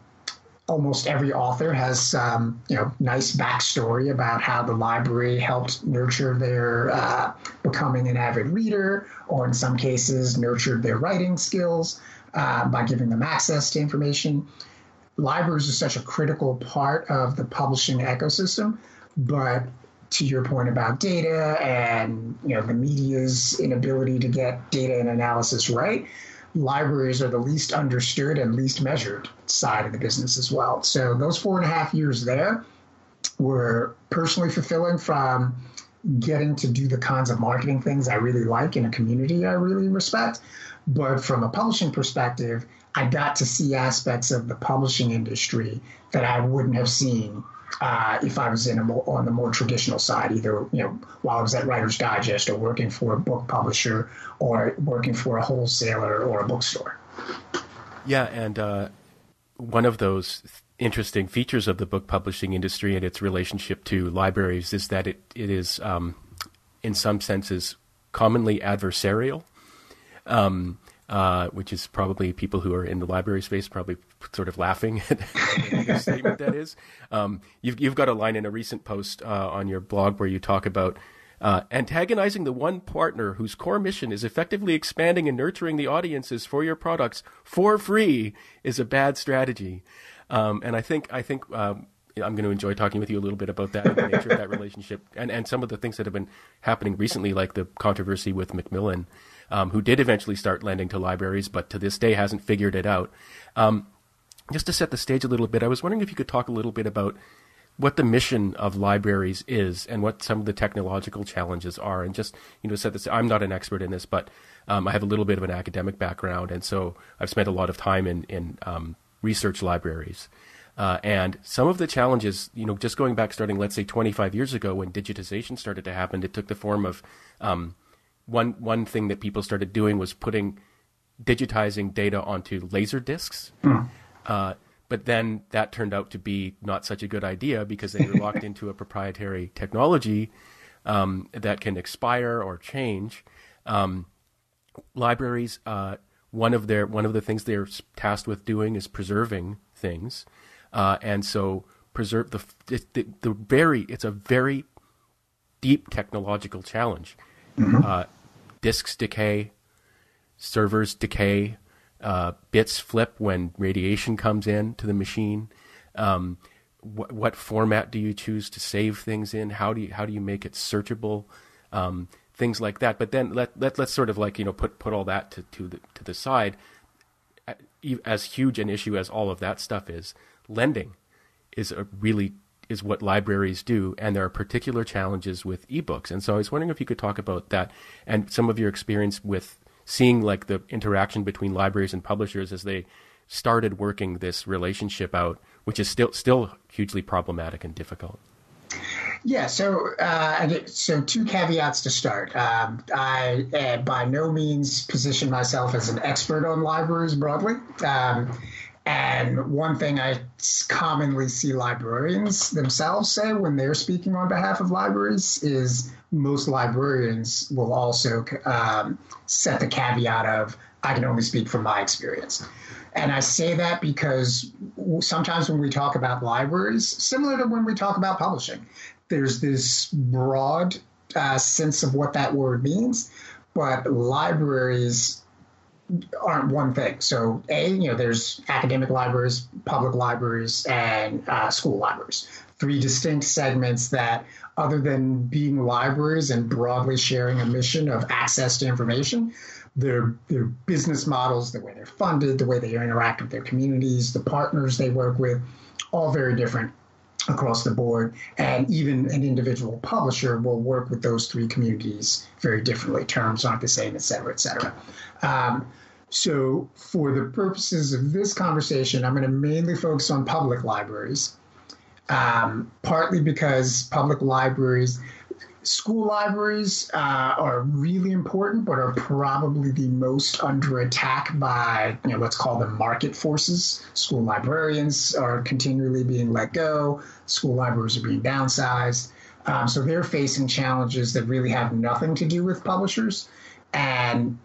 almost every author has um, you know nice backstory about how the library helped nurture their uh, becoming an avid reader, or in some cases nurtured their writing skills uh, by giving them access to information. Libraries are such a critical part of the publishing ecosystem, but to your point about data and you know the media's inability to get data and analysis right libraries are the least understood and least measured side of the business as well. So those four and a half years there were personally fulfilling from getting to do the kinds of marketing things I really like in a community I really respect. But from a publishing perspective, I got to see aspects of the publishing industry that I wouldn't have seen uh, if I was in a more, on the more traditional side, either you know while I was at Writer's Digest or working for a book publisher or working for a wholesaler or a bookstore. Yeah, and uh, one of those interesting features of the book publishing industry and its relationship to libraries is that it it is um, in some senses commonly adversarial. Um, uh, which is probably people who are in the library space probably sort of laughing at the statement that is. Um, you've, you've got a line in a recent post uh, on your blog where you talk about uh, antagonizing the one partner whose core mission is effectively expanding and nurturing the audiences for your products for free is a bad strategy. Um, and I think I think um, I'm going to enjoy talking with you a little bit about that, the nature of that relationship, and, and some of the things that have been happening recently, like the controversy with Macmillan um, who did eventually start lending to libraries, but to this day hasn't figured it out. Um, just to set the stage a little bit, I was wondering if you could talk a little bit about what the mission of libraries is and what some of the technological challenges are. And just, you know, set this, I'm not an expert in this, but um, I have a little bit of an academic background. And so I've spent a lot of time in, in um, research libraries. Uh, and some of the challenges, you know, just going back, starting, let's say, 25 years ago when digitization started to happen, it took the form of um, one one thing that people started doing was putting digitizing data onto laser discs. Mm. Uh, but then that turned out to be not such a good idea because they were locked into a proprietary technology um, that can expire or change. Um, libraries, uh, one of their one of the things they're tasked with doing is preserving things, uh, and so preserve the, the, the very it's a very deep technological challenge. Mm-hmm. Uh, disks decay, servers decay, uh, bits flip when radiation comes in to the machine. Um, wh- what format do you choose to save things in? How do you how do you make it searchable? Um, things like that. But then let, let let's sort of like you know put put all that to to the to the side. As huge an issue as all of that stuff is, lending is a really is what libraries do, and there are particular challenges with ebooks. And so I was wondering if you could talk about that and some of your experience with seeing like the interaction between libraries and publishers as they started working this relationship out, which is still still hugely problematic and difficult. Yeah, so uh, so two caveats to start. Um, I uh, by no means position myself as an expert on libraries broadly. Um, and one thing I commonly see librarians themselves say when they're speaking on behalf of libraries is most librarians will also um, set the caveat of, I can only speak from my experience. And I say that because sometimes when we talk about libraries, similar to when we talk about publishing, there's this broad uh, sense of what that word means. But libraries aren't one thing. So, a you know, there's academic libraries, public libraries, and uh, school libraries. three distinct segments that, other than being libraries and broadly sharing a mission of access to information, their their business models, the way they're funded, the way they interact with their communities, the partners they work with, all very different across the board. And even an individual publisher will work with those three communities very differently. Terms aren't the same, et cetera, et cetera. Um, so, for the purposes of this conversation, I'm going to mainly focus on public libraries, um, partly because public libraries school libraries uh, are really important, but are probably the most under attack by, you know, let's call them market forces. School librarians are continually being let go. School libraries are being downsized. Um, so they're facing challenges that really have nothing to do with publishers. And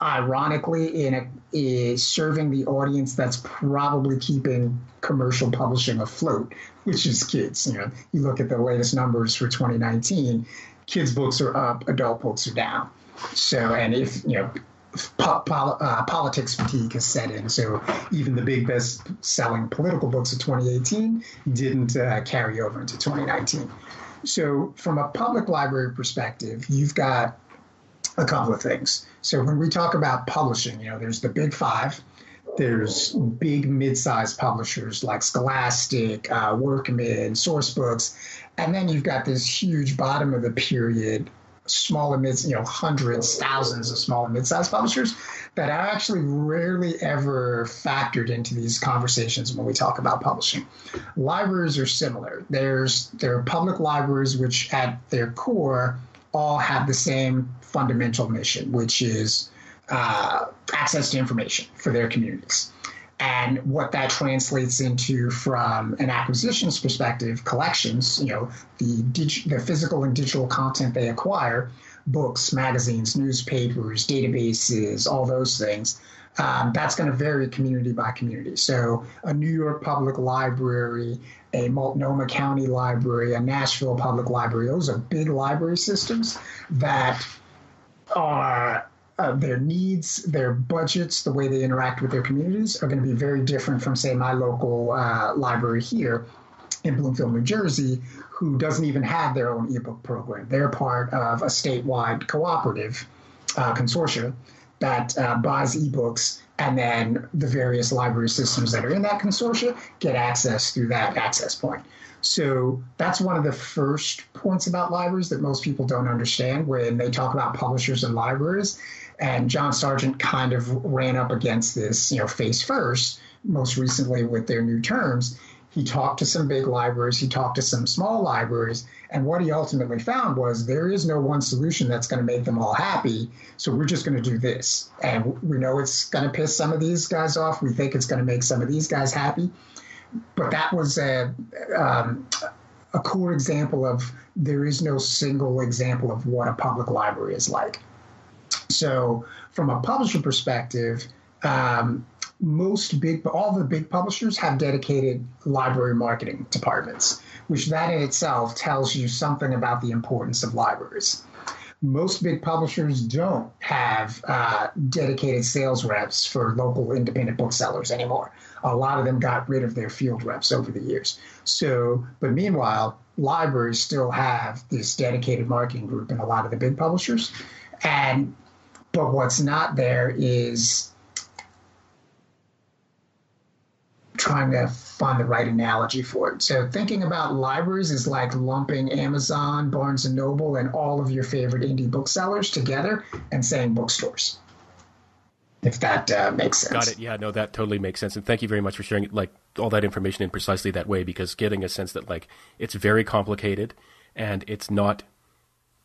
ironically, in a, is serving the audience that's probably keeping commercial publishing afloat, which is kids. You know, you look at the latest numbers for 2019, kids' books are up, adult books are down. So, and if you know. Po- pol- uh, politics fatigue has set in, so even the big best-selling political books of 2018 didn't uh, carry over into 2019. So, from a public library perspective, you've got a couple of things. So when we talk about publishing, you know, there's the big five. There's big mid-sized publishers like Scholastic, uh, Workman, Sourcebooks, and then you've got this huge bottom of the period, small and mid, you know, hundreds, thousands of small and mid-sized publishers that are actually rarely ever factored into these conversations when we talk about publishing. Libraries are similar. There's there are public libraries which, at their core, all have the same fundamental mission, which is uh, access to information for their communities. And what that translates into from an acquisitions perspective, collections, you know, the, dig- the physical and digital content they acquire, books, magazines, newspapers, databases, all those things, um, that's going to vary community by community. So, a New York Public Library, a Multnomah County Library, a Nashville Public Library, those are big library systems that are uh, their needs, their budgets, the way they interact with their communities are going to be very different from, say, my local uh, library here in Bloomfield, New Jersey, who doesn't even have their own ebook program. They're part of a statewide cooperative uh, consortium that uh, buys ebooks, and then the various library systems that are in that consortium get access through that access point. So that's one of the first points about libraries that most people don't understand when they talk about publishers and libraries and John Sargent kind of ran up against this, you know, face first, most recently with their new terms. He talked to some big libraries, he talked to some small libraries, and what he ultimately found was there is no one solution that's going to make them all happy. So we're just going to do this. And we know it's going to piss some of these guys off. We think it's going to make some of these guys happy. But that was a, um, a core example of there is no single example of what a public library is like. So, from a publisher perspective, um, most big, all the big publishers have dedicated library marketing departments, which that in itself tells you something about the importance of libraries. Most big publishers don't have uh, dedicated sales reps for local independent booksellers anymore. A lot of them got rid of their field reps over the years. So, but meanwhile, libraries still have this dedicated marketing group in a lot of the big publishers. And but what's not there is trying to find the right analogy for it. So thinking about libraries is like lumping Amazon, Barnes and Noble, and all of your favorite indie booksellers together and saying bookstores. If that uh, makes sense. Got it. Yeah, no, that totally makes sense. And thank you very much for sharing like all that information in precisely that way because getting a sense that like it's very complicated and it's not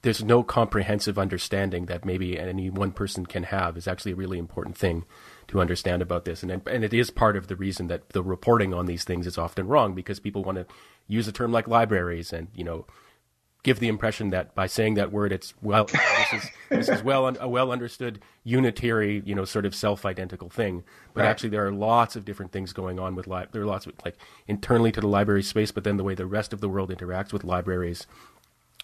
there's no comprehensive understanding that maybe any one person can have is actually a really important thing to understand about this. And, and it is part of the reason that the reporting on these things is often wrong because people want to use a term like libraries and, you know, give the impression that by saying that word, it's well, this is, this is well, a well understood unitary, you know, sort of self identical thing. But right. actually, there are lots of different things going on with li- there are lots of like internally to the library space, but then the way the rest of the world interacts with libraries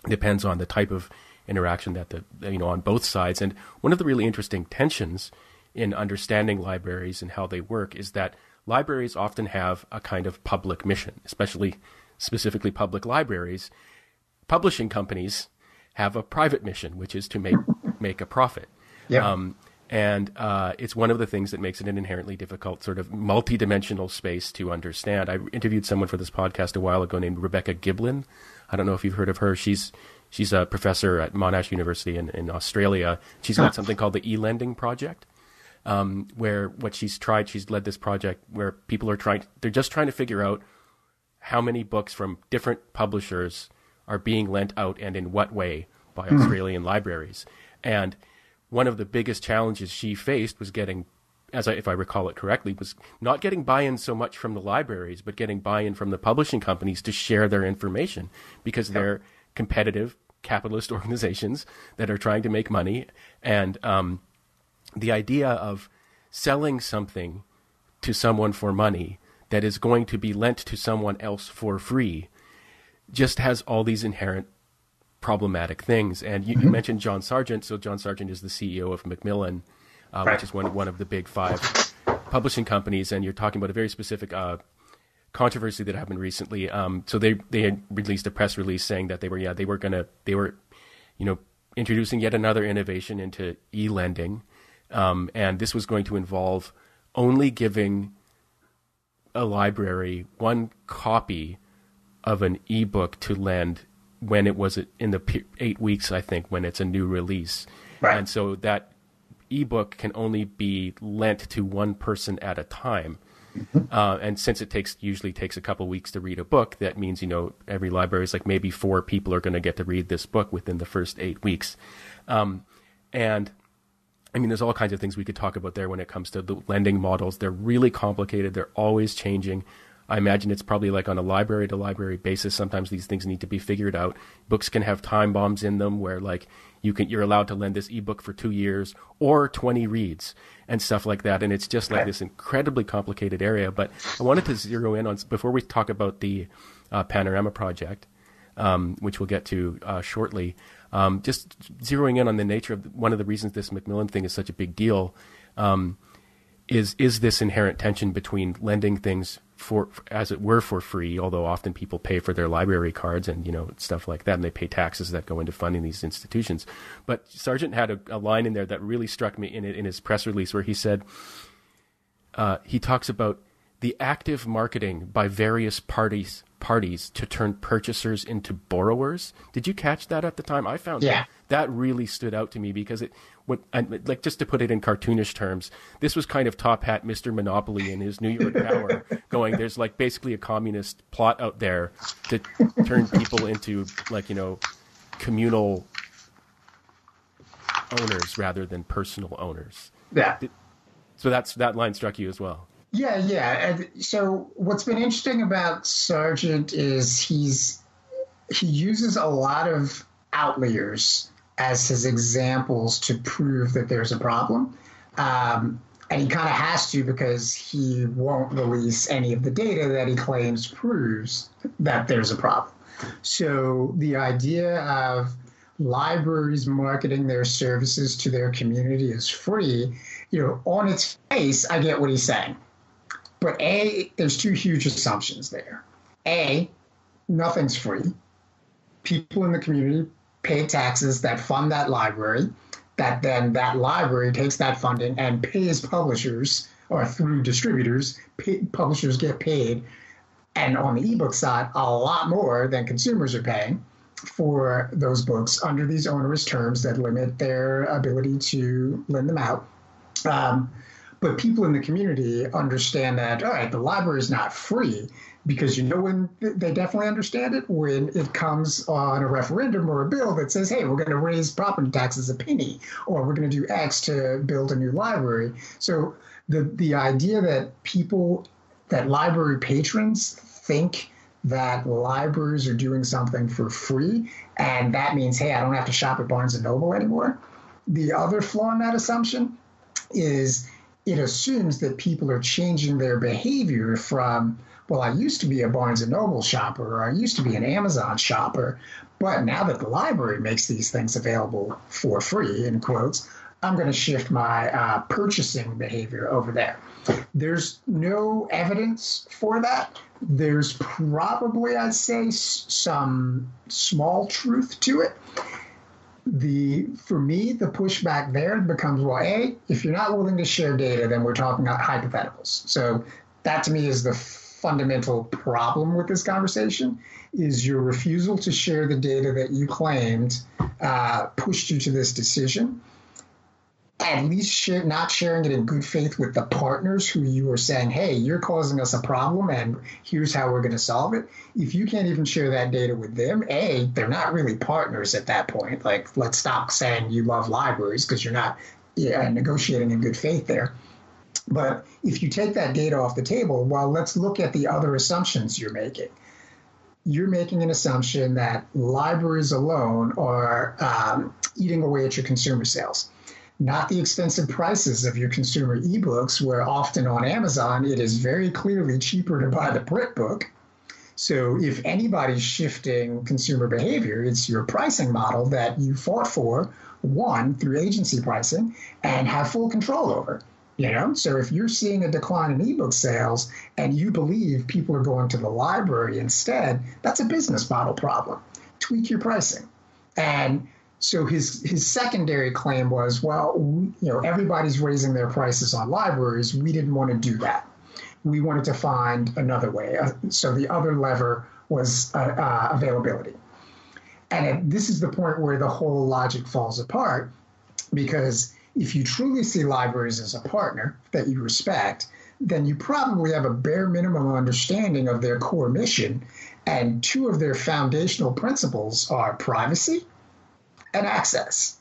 depends on the type of interaction that the you know on both sides. And one of the really interesting tensions in understanding libraries and how they work is that libraries often have a kind of public mission, especially specifically public libraries, publishing companies have a private mission, which is to make make a profit. Yeah. Um, and uh, it's one of the things that makes it an inherently difficult sort of multi-dimensional space to understand. I interviewed someone for this podcast a while ago named Rebecca Giblin. I don't know if you've heard of her. She's she's a professor at Monash University in, in Australia. She's got something called the e-lending project, um, where what she's tried, she's led this project where people are trying, they're just trying to figure out how many books from different publishers are being lent out and in what way by Australian libraries. And one of the biggest challenges she faced was getting, as I, if I recall it correctly, was not getting buy-in so much from the libraries, but getting buy-in from the publishing companies to share their information because they're competitive capitalist organizations that are trying to make money, and um, the idea of selling something to someone for money that is going to be lent to someone else for free just has all these inherent problematic things. And you, you mentioned John Sargent. So John Sargent is the CEO of Macmillan, uh, Right. which is one one of the big five publishing companies. And you're talking about a very specific uh, controversy that happened recently. Um, so they they had released a press release saying that they were yeah they were gonna they were you know introducing yet another innovation into e-lending, um, and this was going to involve only giving a library one copy of an ebook to lend when it was in the eight weeks, I think, when it's a new release. Right. And so that ebook can only be lent to one person at a time. Uh, and since it takes usually takes a couple weeks to read a book, that means you know every library is like maybe four people are going to get to read this book within the first eight weeks. Um, and I mean, there's all kinds of things we could talk about there when it comes to the lending models. They're really complicated. They're always changing. I imagine it's probably like on a library to library basis. Sometimes these things need to be figured out. Books can have time bombs in them where like you can you're allowed to lend this ebook for two years or 20 reads and stuff like that. And it's just like this incredibly complicated area. But I wanted to zero in on before we talk about the uh, Panorama project um, which we'll get to uh, shortly. Um, just zeroing in on the nature of one of the reasons this Macmillan thing is such a big deal um, is is this inherent tension between lending things for as it were for free, although often people pay for their library cards and you know stuff like that, and they pay taxes that go into funding these institutions. But Sargent had a, a line in there that really struck me in in his press release where he said uh, he talks about the active marketing by various parties parties to turn purchasers into borrowers. Did you catch that at the time? I found Yeah. that, that really stood out to me because it what and like just to put it in cartoonish terms, this was kind of top hat Mr. Monopoly in his New York Tower going there's like basically a communist plot out there to turn people into like, you know, communal owners rather than personal owners. Yeah. So that's that line struck you as well. Yeah, yeah. So what's been interesting about Sargent is he's he uses a lot of outliers as his examples to prove that there's a problem. Um, and he kind of has to because he won't release any of the data that he claims proves that there's a problem. So the idea of libraries marketing their services to their community is free, you know, on its face, I get what he's saying. But A, there's two huge assumptions there. A, nothing's free. People in the community pay taxes that fund that library, that then that library takes that funding and pays publishers or through distributors, pay, publishers get paid. And on the ebook side, a lot more than consumers are paying for those books under these onerous terms that limit their ability to lend them out. Um, but people in the community understand that, all right, the library is not free because you know when they definitely understand it when it comes on a referendum or a bill that says, hey, we're going to raise property taxes a penny or we're going to do X to build a new library. So the, the idea that people, that library patrons think that libraries are doing something for free and that means, hey, I don't have to shop at Barnes and Noble anymore. The other flaw in that assumption is it assumes that people are changing their behavior from, well, I used to be a Barnes and Noble shopper or I used to be an Amazon shopper, but now that the library makes these things available for free, in quotes, I'm going to shift my uh, purchasing behavior over there. There's no evidence for that. There's probably, I'd say, some small truth to it. The for me, the pushback there becomes well, a if you're not willing to share data, then we're talking about hypotheticals. So that to me is the fundamental problem with this conversation is your refusal to share the data that you claimed uh, pushed you to this decision at least share, not sharing it in good faith with the partners who you are saying, hey, you're causing us a problem and here's how we're going to solve it. If you can't even share that data with them, A, they're not really partners at that point. Like, let's stop saying you love libraries because you're not yeah, negotiating in good faith there. But if you take that data off the table, well, let's look at the other assumptions you're making. You're making an assumption that libraries alone are um, eating away at your consumer sales not the expensive prices of your consumer ebooks, where often on Amazon it is very clearly cheaper to buy the print book. So if anybody's shifting consumer behavior, it's your pricing model that you fought for, one through agency pricing, and have full control over. You know, so if you're seeing a decline in ebook sales and you believe people are going to the library instead, that's a business model problem. Tweak your pricing. And so his his secondary claim was, well, you know, everybody's raising their prices on libraries. We didn't want to do that. We wanted to find another way. Uh, so the other lever was uh, uh, availability. And this is the point where the whole logic falls apart, because if you truly see libraries as a partner that you respect, then you probably have a bare minimum understanding of their core mission. And two of their foundational principles are privacy and access.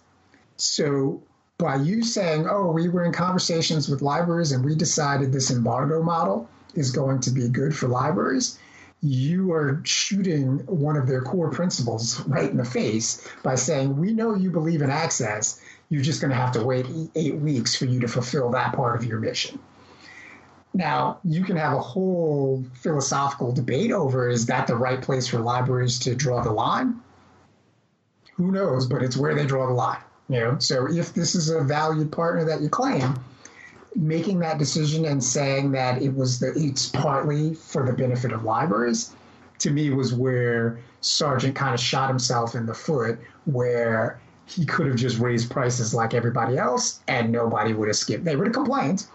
So by you saying, oh, we were in conversations with libraries and we decided this embargo model is going to be good for libraries, you are shooting one of their core principles right in the face by saying, we know you believe in access. You're just going to have to wait eight weeks for you to fulfill that part of your mission. Now, you can have a whole philosophical debate over is that the right place for libraries to draw the line? Who knows? But it's where they draw the line. You know, so if this is a valued partner that you claim, making that decision and saying that it was the it's partly for the benefit of libraries, to me was where Sargent kind of shot himself in the foot, where he could have just raised prices like everybody else and nobody would have skipped. They would have complained,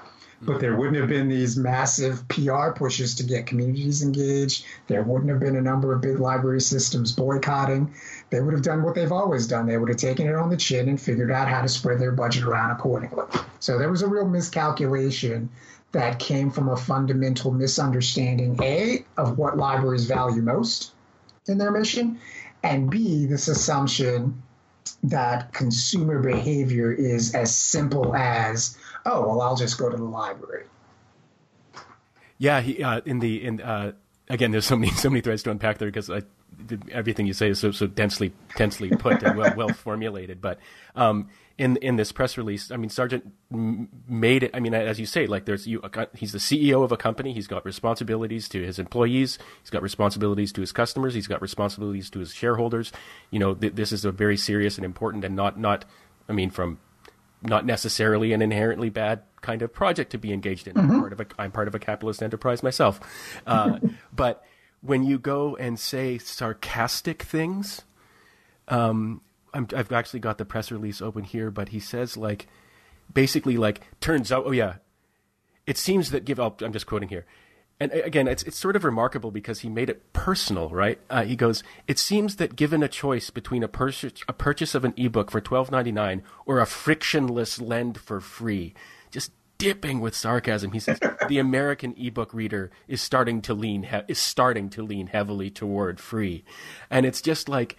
but there wouldn't have been these massive PR pushes to get communities engaged. There wouldn't have been a number of big library systems boycotting. They would have done what they've always done. They would have taken it on the chin and figured out how to spread their budget around accordingly. So there was a real miscalculation that came from a fundamental misunderstanding A, of what libraries value most in their mission, and B, this assumption that consumer behavior is as simple as oh well i'll just go to the library. Yeah he, uh, in the in uh, again there's so many so many threads to unpack there because I, everything you say is so so densely densely put and well well formulated. But um, in in this press release i mean sargent made it i mean as you say like there's you he's the ceo of a company. He's got responsibilities to his employees. He's got responsibilities to his customers. He's got responsibilities to his shareholders. You know th- this is a very serious and important and not not i mean from not necessarily an inherently bad kind of project to be engaged in. Mm-hmm. I'm part of a I'm part of a capitalist enterprise myself, uh, but when you go and say sarcastic things, um, i have actually got the press release open here, but he says like, basically like, turns out, oh yeah, it seems that give. Oh, I'm just quoting here and again, it's it's sort of remarkable because he made it personal, right? Uh, he goes, "It seems that given a choice between a purchase a purchase of an ebook for twelve ninety nine or a frictionless lend for free, just dipping with sarcasm, he says the American ebook reader is starting to lean he- is starting to lean heavily toward free, and it's just like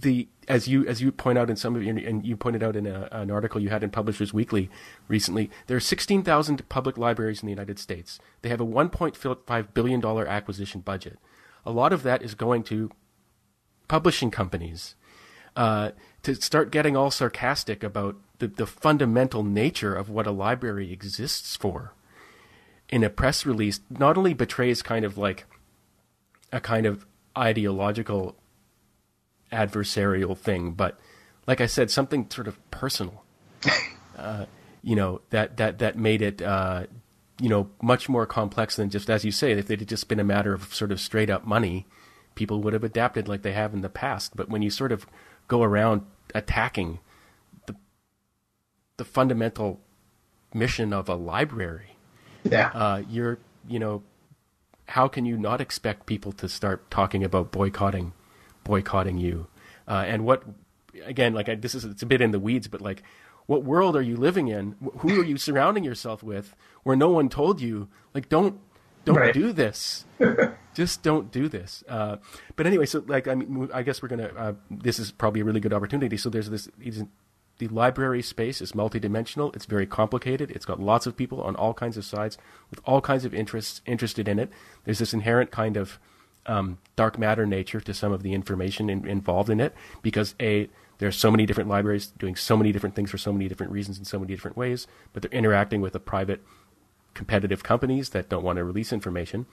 the as you as you point out in some of your, and you pointed out in a, an article you had in Publishers Weekly recently, there are 16,000 public libraries in the United States. They have a 1.5 billion dollar acquisition budget. A lot of that is going to publishing companies. Uh, to start getting all sarcastic about the, the fundamental nature of what a library exists for in a press release not only betrays kind of like a kind of ideological adversarial thing, but like I said, something sort of personal. uh, you know that that that made it uh, you know much more complex than just as you say. If it had just been a matter of sort of straight up money, people would have adapted like they have in the past. But when you sort of go around attacking the the fundamental mission of a library, yeah, uh, you're you know how can you not expect people to start talking about boycotting boycotting you? Uh, and what again, like I, this is it's a bit in the weeds, but like what world are you living in? Who are you surrounding yourself with where no one told you like don't don't right. do this. Just don't do this. Uh, but anyway, so like I mean, I guess we're gonna. Uh, this is probably a really good opportunity. So there's this. The library space is multidimensional. It's very complicated. It's got lots of people on all kinds of sides with all kinds of interests interested in it. There's this inherent kind of um, dark matter nature to some of the information in, involved in it because a there are so many different libraries doing so many different things for so many different reasons in so many different ways, but they're interacting with the private competitive companies that don't want to release information.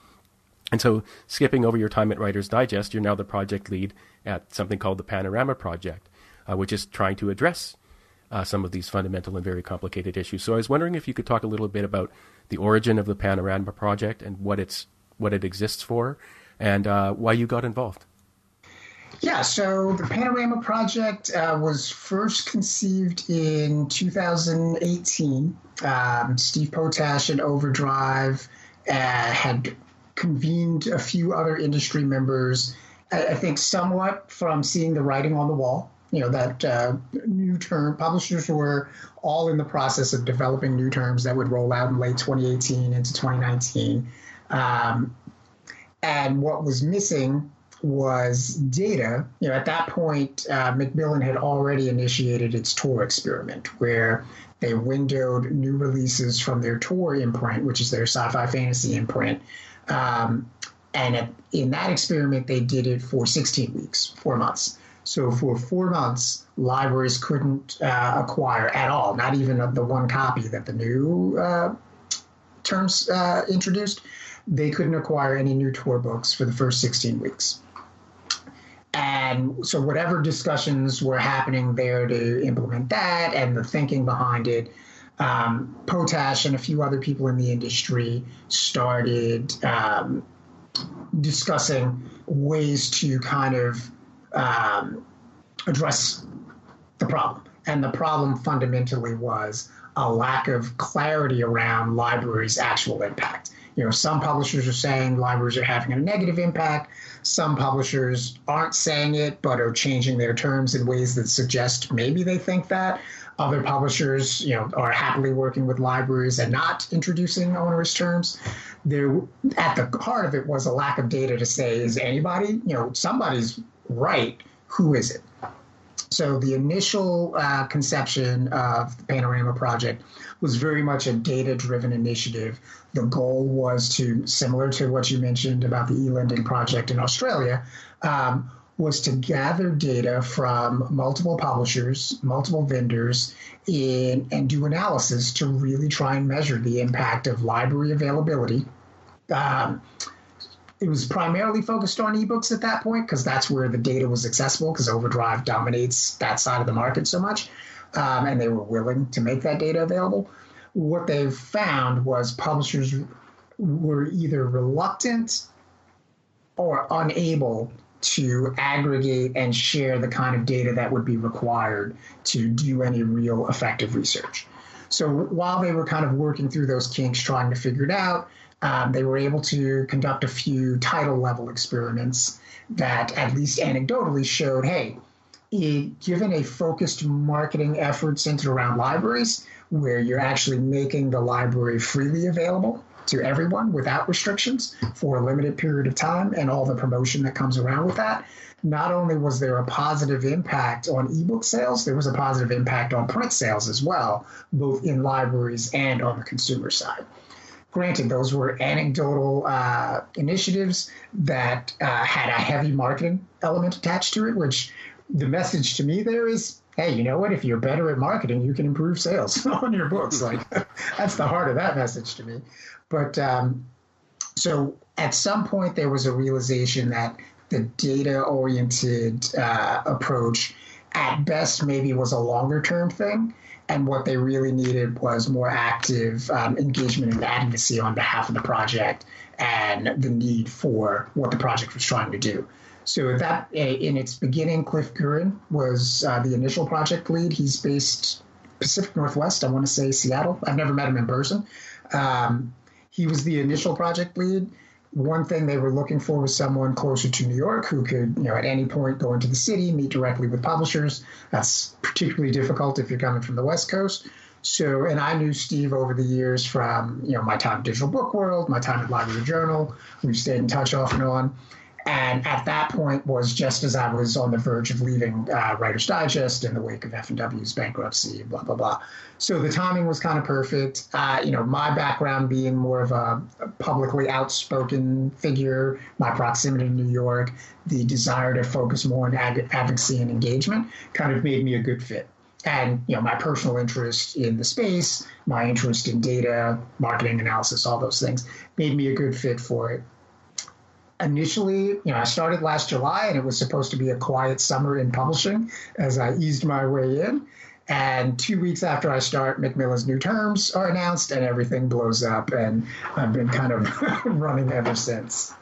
And so, skipping over your time at Writer's Digest, you're now the project lead at something called the Panorama Project, uh, which is trying to address uh, some of these fundamental and very complicated issues. So, I was wondering if you could talk a little bit about the origin of the Panorama Project and what it's what it exists for, and uh, why you got involved. Yeah, so the Panorama Project uh, was first conceived in 2018. Um, Steve Potash and Overdrive uh, had convened a few other industry members, I, I, think somewhat from seeing the writing on the wall. You know, that uh, new term, publishers were all in the process of developing new terms that would roll out in late 2018 into 2019. Um, and what was missing was data. You know, at that point, uh, Macmillan had already initiated its Tor experiment, where they windowed new releases from their Tor imprint, which is their sci-fi fantasy imprint. Um, and at, in that experiment, they did it for 16 weeks, four months. So for four months, libraries couldn't uh, acquire at all, not even the one copy that the new uh, terms uh, introduced. They couldn't acquire any new Tor books for the first 16 weeks. And so, whatever discussions were happening there to implement that and the thinking behind it, um, Potash and a few other people in the industry started um, discussing ways to kind of um, address the problem. And the problem fundamentally was a lack of clarity around libraries' actual impact. You know, some publishers are saying libraries are having a negative impact. Some publishers aren't saying it, but are changing their terms in ways that suggest maybe they think that. Other publishers, you know, are happily working with libraries and not introducing onerous terms. There, at the heart of it was a lack of data to say, is anybody, you know, somebody's right. Who is it? So the initial uh, conception of the Panorama project was very much a data-driven initiative. The goal was to, similar to what you mentioned about the e-lending project in Australia, um, was to gather data from multiple publishers, multiple vendors, in, and do analysis to really try and measure the impact of library availability. Um, it was primarily focused on ebooks at that point because that's where the data was accessible because Overdrive dominates that side of the market so much. Um, and they were willing to make that data available. What they found was publishers were either reluctant or unable to aggregate and share the kind of data that would be required to do any real effective research. So while they were kind of working through those kinks, trying to figure it out, um, they were able to conduct a few title level experiments that, at least anecdotally, showed hey, given a focused marketing effort centered around libraries, where you're actually making the library freely available to everyone without restrictions for a limited period of time and all the promotion that comes around with that. Not only was there a positive impact on ebook sales, there was a positive impact on print sales as well, both in libraries and on the consumer side. Granted, those were anecdotal uh, initiatives that uh, had a heavy marketing element attached to it, which the message to me there is hey, you know what? If you're better at marketing, you can improve sales on your books. Like that's the heart of that message to me. But um, so at some point, there was a realization that the data oriented uh, approach at best maybe was a longer term thing. And what they really needed was more active um, engagement and advocacy on behalf of the project and the need for what the project was trying to do. So that in its beginning, Cliff Guren was uh, the initial project lead. He's based Pacific Northwest. I want to say Seattle. I've never met him in person. Um, he was the initial project lead one thing they were looking for was someone closer to New York who could, you know, at any point go into the city, meet directly with publishers. That's particularly difficult if you're coming from the West Coast. So, and I knew Steve over the years from, you know, my time at Digital Book World, my time at Library Journal. We've stayed in touch off and on and at that point was just as I was on the verge of leaving uh, Writer's Digest in the wake of F&W's bankruptcy, blah blah blah. So the timing was kind of perfect. Uh, you know, my background being more of a, publicly outspoken figure, my proximity to New York, the desire to focus more on advocacy and engagement, kind of made me a good fit and you know my personal interest in the space my interest in data marketing analysis all those things made me a good fit for it initially, you know, I started last July and it was supposed to be a quiet summer in publishing as I eased my way in. And two weeks after I start, Macmillan's new terms are announced and everything blows up. And I've been kind of running ever since.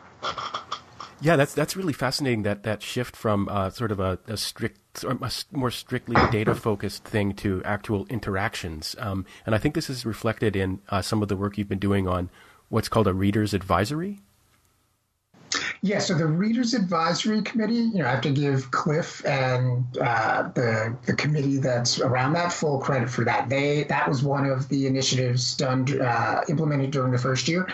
Yeah, that's that's really fascinating. That that shift from uh, sort of a, a strict, a more strictly data focused thing to actual interactions. Um, and I think this is reflected in uh, some of the work you've been doing on what's called a reader's advisory. Yeah, so the Readers Advisory Committee, you know, I have to give Cliff and uh, the the committee that's around that full credit for that. They that was one of the initiatives done uh, implemented during the first year.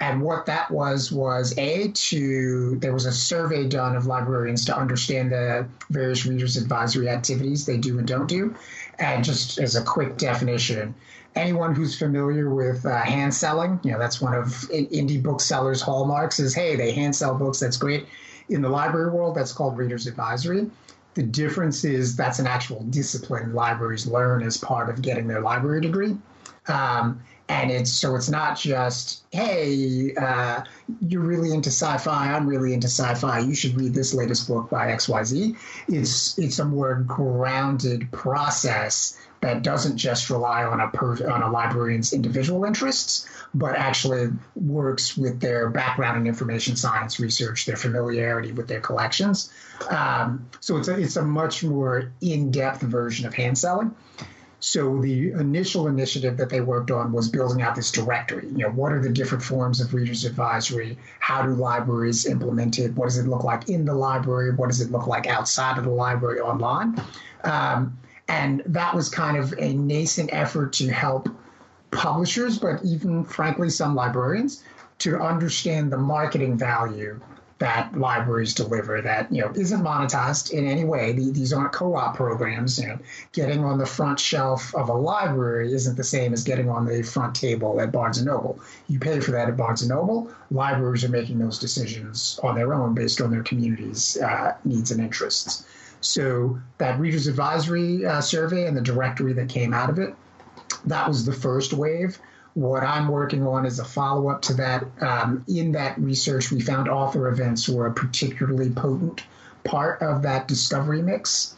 And what that was was a to there was a survey done of librarians to understand the various readers advisory activities they do and don't do. And just as a quick definition, anyone who's familiar with uh, hand selling, you know, that's one of indie booksellers' hallmarks is, hey, they hand sell books. That's great. In the library world, that's called reader's advisory. The difference is that's an actual discipline libraries learn as part of getting their library degree. Um, and it's so it's not just hey uh, you're really into sci-fi i'm really into sci-fi you should read this latest book by xyz it's it's a more grounded process that doesn't just rely on a per, on a librarian's individual interests, but actually works with their background in information science research, their familiarity with their collections. Um, so it's a, it's a much more in-depth version of hand selling. So the initial initiative that they worked on was building out this directory. You know, what are the different forms of readers advisory? How do libraries implement it? What does it look like in the library? What does it look like outside of the library online? Um, and that was kind of a nascent effort to help publishers, but even frankly, some librarians to understand the marketing value that libraries deliver that you know isn't monetized in any way. These aren't co-op programs. You know, getting on the front shelf of a library isn't the same as getting on the front table at Barnes and Noble. You pay for that at Barnes and Noble. Libraries are making those decisions on their own based on their community's uh, needs and interests. So that readers advisory uh, survey and the directory that came out of it, that was the first wave. What I'm working on is a follow up to that. Um, in that research, we found author events were a particularly potent part of that discovery mix.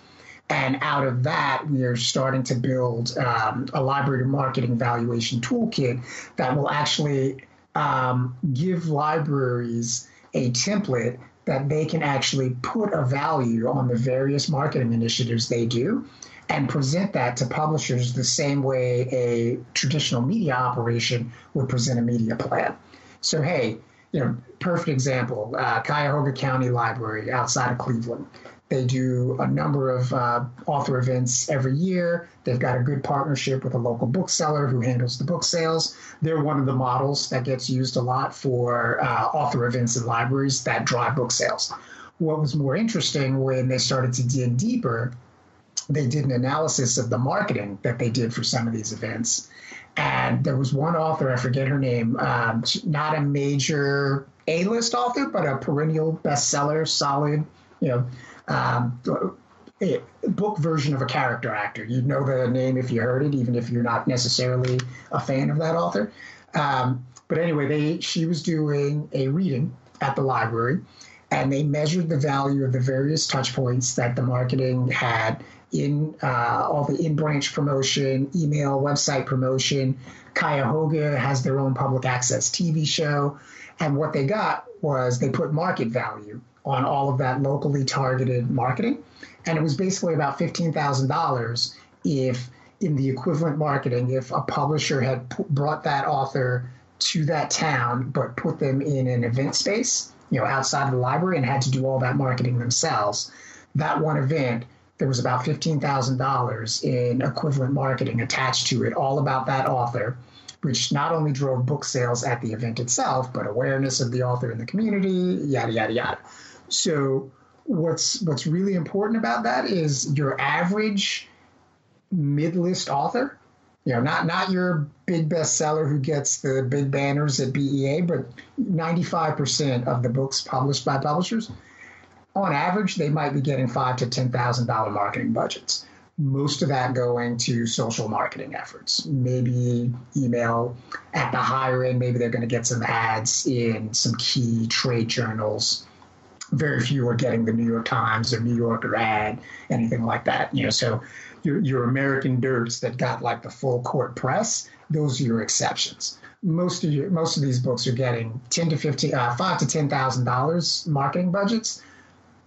And out of that, we are starting to build um, a library marketing valuation toolkit that will actually um, give libraries a template that they can actually put a value on the various marketing initiatives they do and present that to publishers the same way a traditional media operation would present a media plan. So, hey, you know, perfect example uh, Cuyahoga County Library outside of Cleveland. They do a number of uh, author events every year. They've got a good partnership with a local bookseller who handles the book sales. They're one of the models that gets used a lot for uh, author events in libraries that drive book sales. What was more interesting when they started to dig deeper, they did an analysis of the marketing that they did for some of these events. And there was one author, I forget her name, um, not a major A list author, but a perennial bestseller, solid, you know, um, book version of a character actor. You'd know the name if you heard it, even if you're not necessarily a fan of that author. Um, but anyway, they she was doing a reading at the library, and they measured the value of the various touch points that the marketing had in uh, all the in-branch promotion, email, website promotion. Cuyahoga has their own public access TV show, and what they got was they put market value on all of that locally targeted marketing, and it was basically about fifteen thousand dollars if in the equivalent marketing if a publisher had p- brought that author to that town but put them in an event space you know outside of the library and had to do all that marketing themselves. That one event there was about $15,000 in equivalent marketing attached to it, all about that author, which not only drove book sales at the event itself, but awareness of the author in the community, yada, yada, yada. So, what's, what's really important about that is your average mid list author, you know, not, not your big bestseller who gets the big banners at BEA, but 95% of the books published by publishers on average, they might be getting five to ten thousand dollar marketing budgets. Most of that going to social marketing efforts, maybe email at the higher end. Maybe they're going to get some ads in some key trade journals. Very few are getting the New York Times or New Yorker ad, anything like that. You know, so your your American Dirts that got like the full court press, those are your exceptions most of your most of these books are getting ten to fifteen, uh, five to ten thousand dollars marketing budgets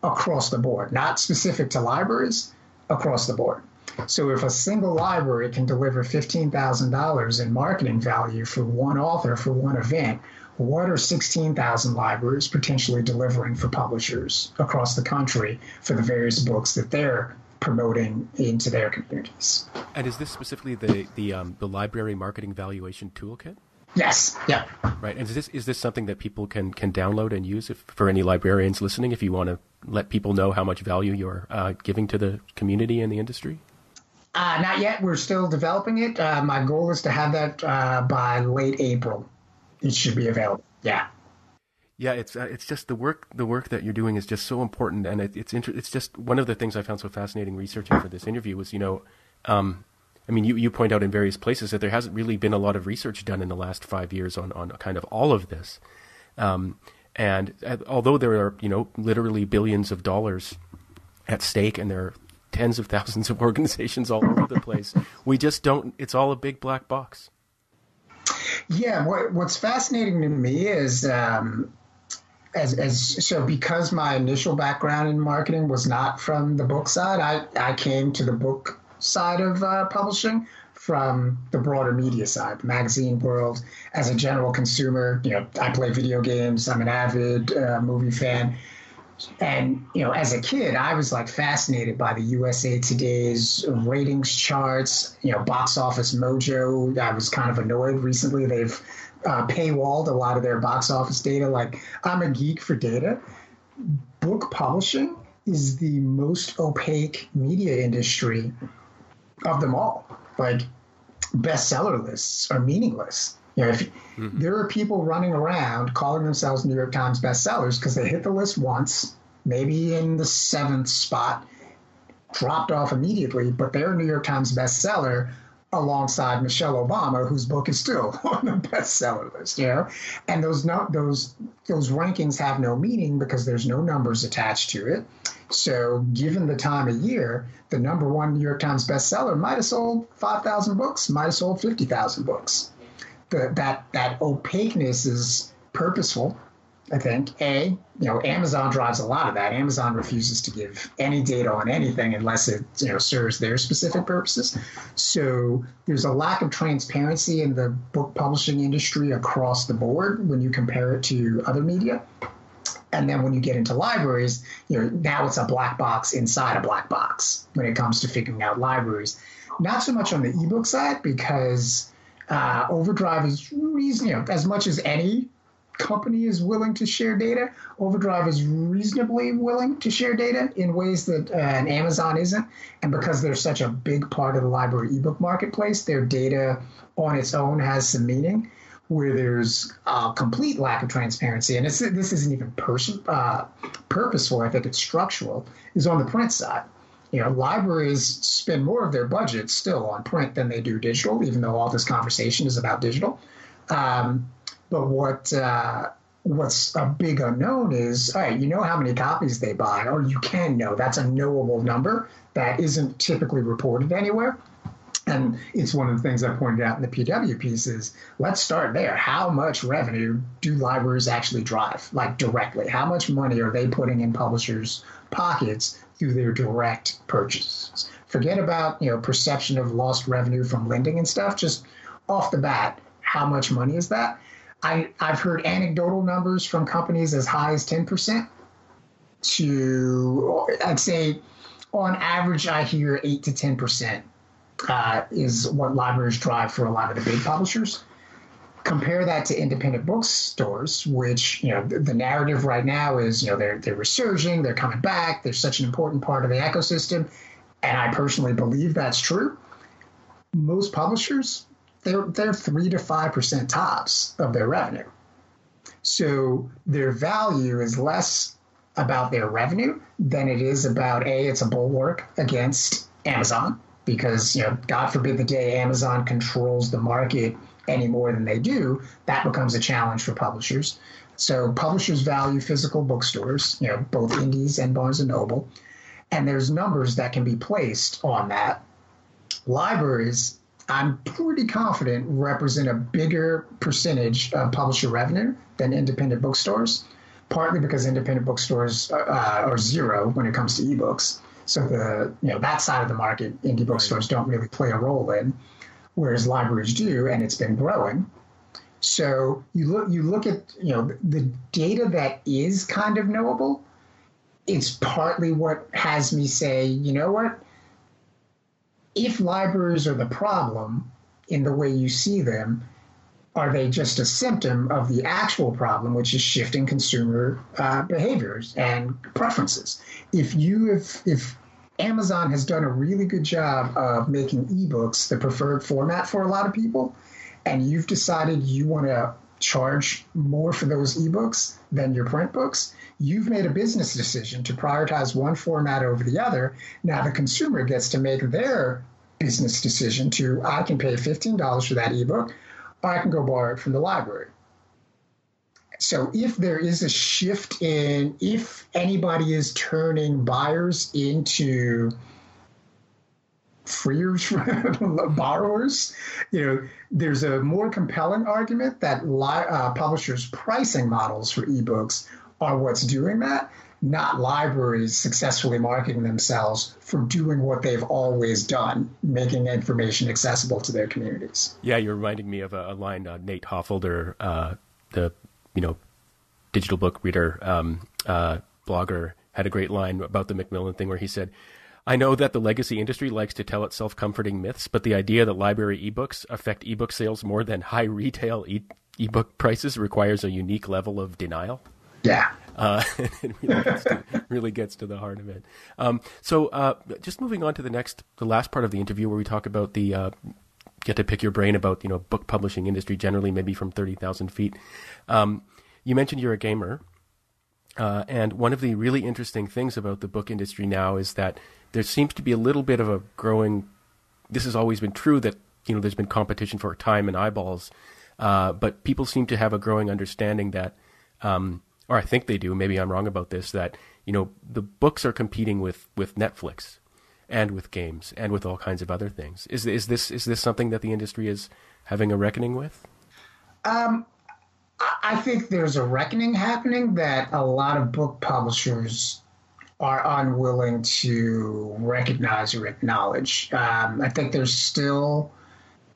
across the board, not specific to libraries, across the board. So if a single library can deliver $15,000 in marketing value for one author for one event, what are 16,000 libraries potentially delivering for publishers across the country for the various books that they're promoting into their communities? And is this specifically the the, um, the library marketing valuation toolkit? Yes. Yeah. Right. And is this is this something that people can can download and use if, for any librarians listening? If you want to let people know how much value you're uh, giving to the community and the industry. Uh, not yet. We're still developing it. Uh, my goal is to have that uh, by late April. It should be available. Yeah. Yeah, it's uh, it's just the work the work that you're doing is just so important, and it, it's inter- it's just one of the things I found so fascinating researching for this interview was you know. Um, I mean, you, you point out in various places that there hasn't really been a lot of research done in the last five years on, on kind of all of this. Um, and uh, although there are, you know, literally billions of dollars at stake and there are tens of thousands of organizations all over the place, we just don't, it's all a big black box. Yeah, what, what's fascinating to me is, um, as, as so because my initial background in marketing was not from the book side, I, I came to the book side of uh, publishing from the broader media side, the magazine world. As a general consumer, you know, I play video games. I'm an avid uh, movie fan. And, you know, as a kid, I was like fascinated by the USA Today's ratings charts, you know, box office mojo. I was kind of annoyed recently. They've uh, paywalled a lot of their box office data. Like, I'm a geek for data. Book publishing is the most opaque media industry of them all. Like bestseller lists are meaningless. You know, if mm-hmm. there are people running around calling themselves New York Times bestsellers because they hit the list once, maybe in the seventh spot, dropped off immediately, but they're a New York Times bestseller alongside Michelle Obama, whose book is still on the bestseller list, know? And those no, those those rankings have no meaning because there's no numbers attached to it. So, given the time of year, the number one New York Times bestseller might have sold 5,000 books, might have sold 50,000 books. The, that that opaqueness is purposeful I think. A, you know, Amazon drives a lot of that. Amazon refuses to give any data on anything unless it, you know, serves their specific purposes. So there's a lack of transparency in the book publishing industry across the board when you compare it to other media. And then when you get into libraries, you know, now it's a black box inside a black box when it comes to figuring out libraries. Not so much on the ebook side because uh, Overdrive is reason, you know, as much as any company is willing to share data. Overdrive is reasonably willing to share data in ways that uh, an Amazon isn't. And because they're such a big part of the library ebook marketplace, their data on its own has some meaning. Where there's a complete lack of transparency, and this isn't even pers- uh, purposeful. I think it's structural. Is on the print side. You know, libraries spend more of their budget still on print than they do digital, even though all this conversation is about digital. Um, but what uh, what's a big unknown is you know how many copies they buy, or you can know. That's a knowable number that isn't typically reported anywhere. And it's one of the things I pointed out in the PW piece is let's start there. How much revenue do libraries actually drive, like directly? How much money are they putting in publishers' pockets through their direct purchases? Forget about you know perception of lost revenue from lending and stuff. Just off the bat, how much money is that? I, I've heard anecdotal numbers from companies as high as 10% to, I'd say, on average, I hear 8 to 10% uh, is what libraries drive for a lot of the big publishers. Compare that to independent bookstores, which you know the, the, narrative right now is you know they're they're resurging, they're coming back, they're such an important part of the ecosystem, and I personally believe that's true. Most publishers they're they're three to five percent tops of their revenue. So their value is less about their revenue than it is about a it's a bulwark against Amazon because you know God forbid the day Amazon controls the market any more than they do, that becomes a challenge for publishers. So publishers value physical bookstores, you know, both Indies and Barnes and Noble, and there's numbers that can be placed on that. Libraries I'm pretty confident represent a bigger percentage of publisher revenue than independent bookstores, partly because independent bookstores uh, are zero when it comes to ebooks. So the you know that side of the market, indie bookstores don't really play a role in, whereas libraries do, and it's been growing. So you look you look at you know the data that is kind of knowable. It's partly what has me say, you know what, if libraries are the problem in the way you see them, are they just a symptom of the actual problem, which is shifting consumer uh, behaviors and preferences? If you if if Amazon has done a really good job of making ebooks the preferred format for a lot of people, and you've decided you want to charge more for those ebooks than your print books, you've made a business decision to prioritize one format over the other. Now the consumer gets to make their business decision to I can pay $15 for that ebook or I can go borrow it from the library. So if there is a shift in if anybody is turning buyers into freers borrowers you know there's a more compelling argument that li- uh, publishers pricing models for ebooks are what's doing that not libraries successfully marketing themselves for doing what they've always done, making information accessible to their communities. Yeah, you're reminding me of a, a line uh, Nate Hoffelder, uh, the you know digital book reader um, uh, blogger, had a great line about the Macmillan thing where he said. I know that the legacy industry likes to tell itself comforting myths, but the idea that library ebooks affect ebook sales more than high retail e- ebook prices requires a unique level of denial. Yeah. Uh, it really gets, to, really gets, to, the heart of it. Um, so, uh, just moving on to the next, the last part of the interview where we talk about the uh, get to pick your brain about you know book publishing industry generally, maybe from thirty thousand feet. Um, you mentioned you're a gamer, uh, and one of the really interesting things about the book industry now is that there seems to be a little bit of a growing. This has always been true that you know there's been competition for time and eyeballs, uh, but people seem to have a growing understanding that. Um, or I think they do. Maybe I'm wrong about this. That you know the books are competing with with Netflix, and with games, and with all kinds of other things. Is is this is this something that the industry is having a reckoning with? Um, I think there's a reckoning happening that a lot of book publishers are unwilling to recognize or acknowledge. Um, I think there's still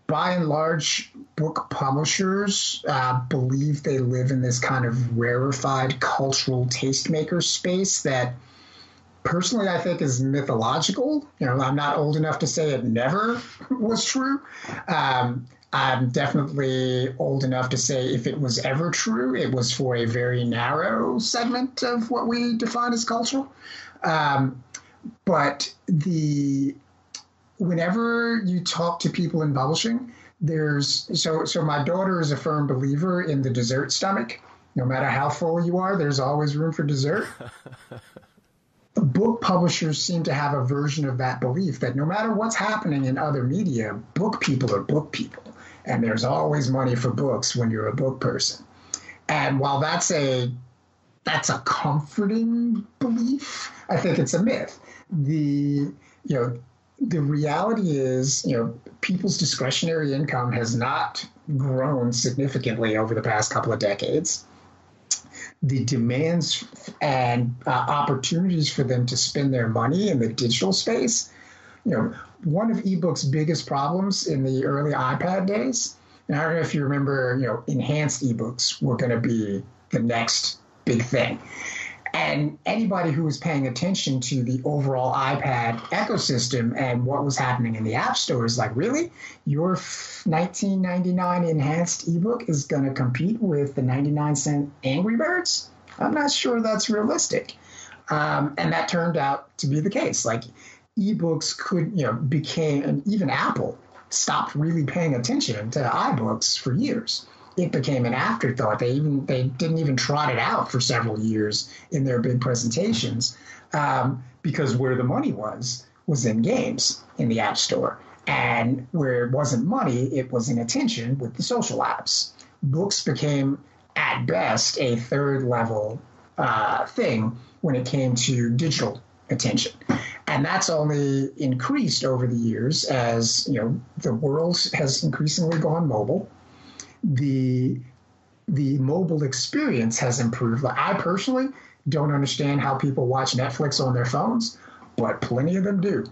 by and large, book publishers uh, believe they live in this kind of rarefied cultural tastemaker space that personally I think is mythological. You know, I'm not old enough to say it never was true. Um, I'm definitely old enough to say if it was ever true, it was for a very narrow segment of what we define as cultural. Um, but the whenever you talk to people in publishing, there's so so my daughter is a firm believer in the dessert stomach. No matter how full you are, there's always room for dessert. book publishers seem to have a version of that belief that no matter what's happening in other media, book people are book people, and there's always money for books when you're a book person. And while that's a that's a comforting belief, I think it's a myth. The you know the reality is, you know, people's discretionary income has not grown significantly over the past couple of decades. The demands and uh, opportunities for them to spend their money in the digital space, you know, one of eBooks' biggest problems in the early iPad days. And I don't know if you remember, you know, enhanced ebooks were going to be the next big thing. And anybody who was paying attention to the overall iPad ecosystem and what was happening in the App Store is like, really? Your 1999 enhanced ebook is going to compete with the 99 cent Angry Birds? I'm not sure that's realistic. Um, and that turned out to be the case. Like, ebooks could, you know, became, and even Apple stopped really paying attention to iBooks for years it became an afterthought. They even they didn't even trot it out for several years in their big presentations um, because where the money was was in games in the App Store, and where it wasn't money, it was in attention with the social apps. Books became at best a third level uh, thing when it came to digital attention. And that's only increased over the years as you know the world has increasingly gone mobile the the mobile experience has improved. Like I personally don't understand how people watch Netflix on their phones, but plenty of them do.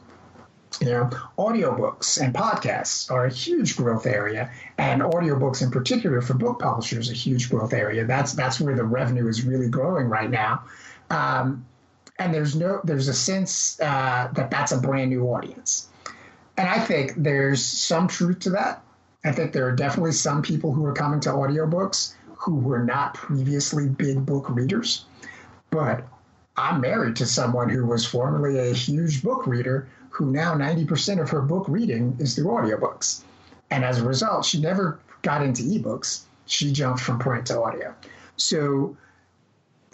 You know, audiobooks and podcasts are a huge growth area, and audiobooks in particular for book publishers a huge growth area. That's that's where the revenue is really growing right now. Um, and there's no there's a sense uh, that that's a brand new audience, and I think there's some truth to that. I think there are definitely some people who are coming to audiobooks who were not previously big book readers. But I'm married to someone who was formerly a huge book reader who now 90% of her book reading is through audiobooks. And as a result, she never got into ebooks. She jumped from print to audio. So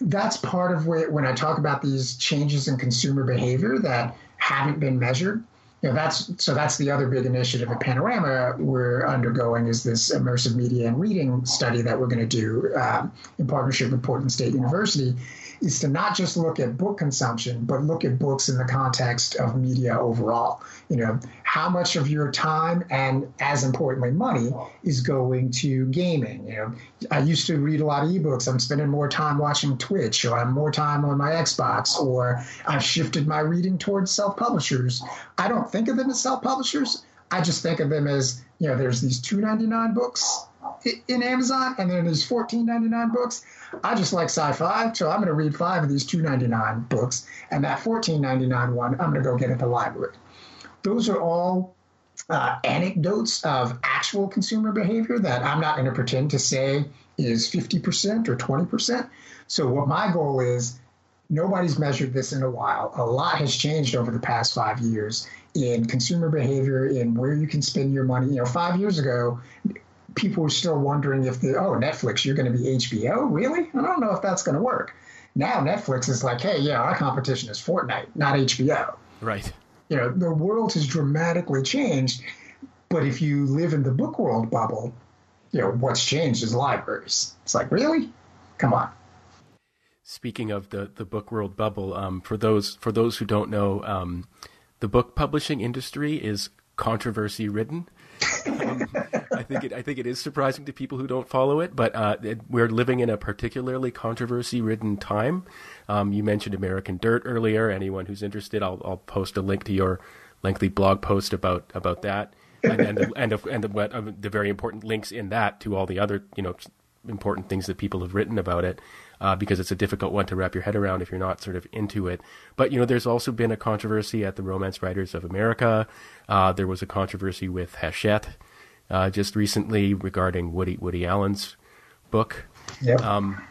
that's part of where, when I talk about these changes in consumer behavior that haven't been measured, you know, that's so that's the other big initiative at Panorama we're undergoing is this immersive media and reading study that we're going to do um, in partnership with Portland State University is to not just look at book consumption, but look at books in the context of media overall. You know, how much of your time and, as importantly, money is going to gaming. You know, I used to read a lot of ebooks. I'm spending more time watching Twitch, or I'm more time on my Xbox, or I've shifted my reading towards self-publishers. I don't think of them as self-publishers. I just think of them as you know, there's these 2.99 books in Amazon, and then there's 14.99 books. I just like sci-fi, so I'm going to read five of these 2.99 books, and that 14.99 one I'm going to go get at the library. Those are all uh, anecdotes of actual consumer behavior that I'm not going to pretend to say is 50% or 20%. So what my goal is, nobody's measured this in a while. A lot has changed over the past five years in consumer behavior, in where you can spend your money. You know, five years ago, people were still wondering if the oh Netflix, you're going to be HBO, really? I don't know if that's going to work. Now Netflix is like, hey, yeah, our competition is Fortnite, not HBO. Right. You know, the world has dramatically changed, but if you live in the book world bubble, you know what's changed is libraries. It's like, really? Come on. Speaking of the the book world bubble, um, for those for those who don't know, um, the book publishing industry is controversy ridden. Um, I think it. I think it is surprising to people who don't follow it, but uh, it, we're living in a particularly controversy-ridden time. Um, you mentioned American Dirt earlier. Anyone who's interested, I'll, I'll post a link to your lengthy blog post about about that, and and the, and, the, and the, uh, the very important links in that to all the other you know important things that people have written about it uh, because it's a difficult one to wrap your head around if you're not sort of into it. But you know, there's also been a controversy at the Romance Writers of America. Uh, there was a controversy with Hachette uh, just recently regarding Woody Woody Allen's book. Yeah. Um,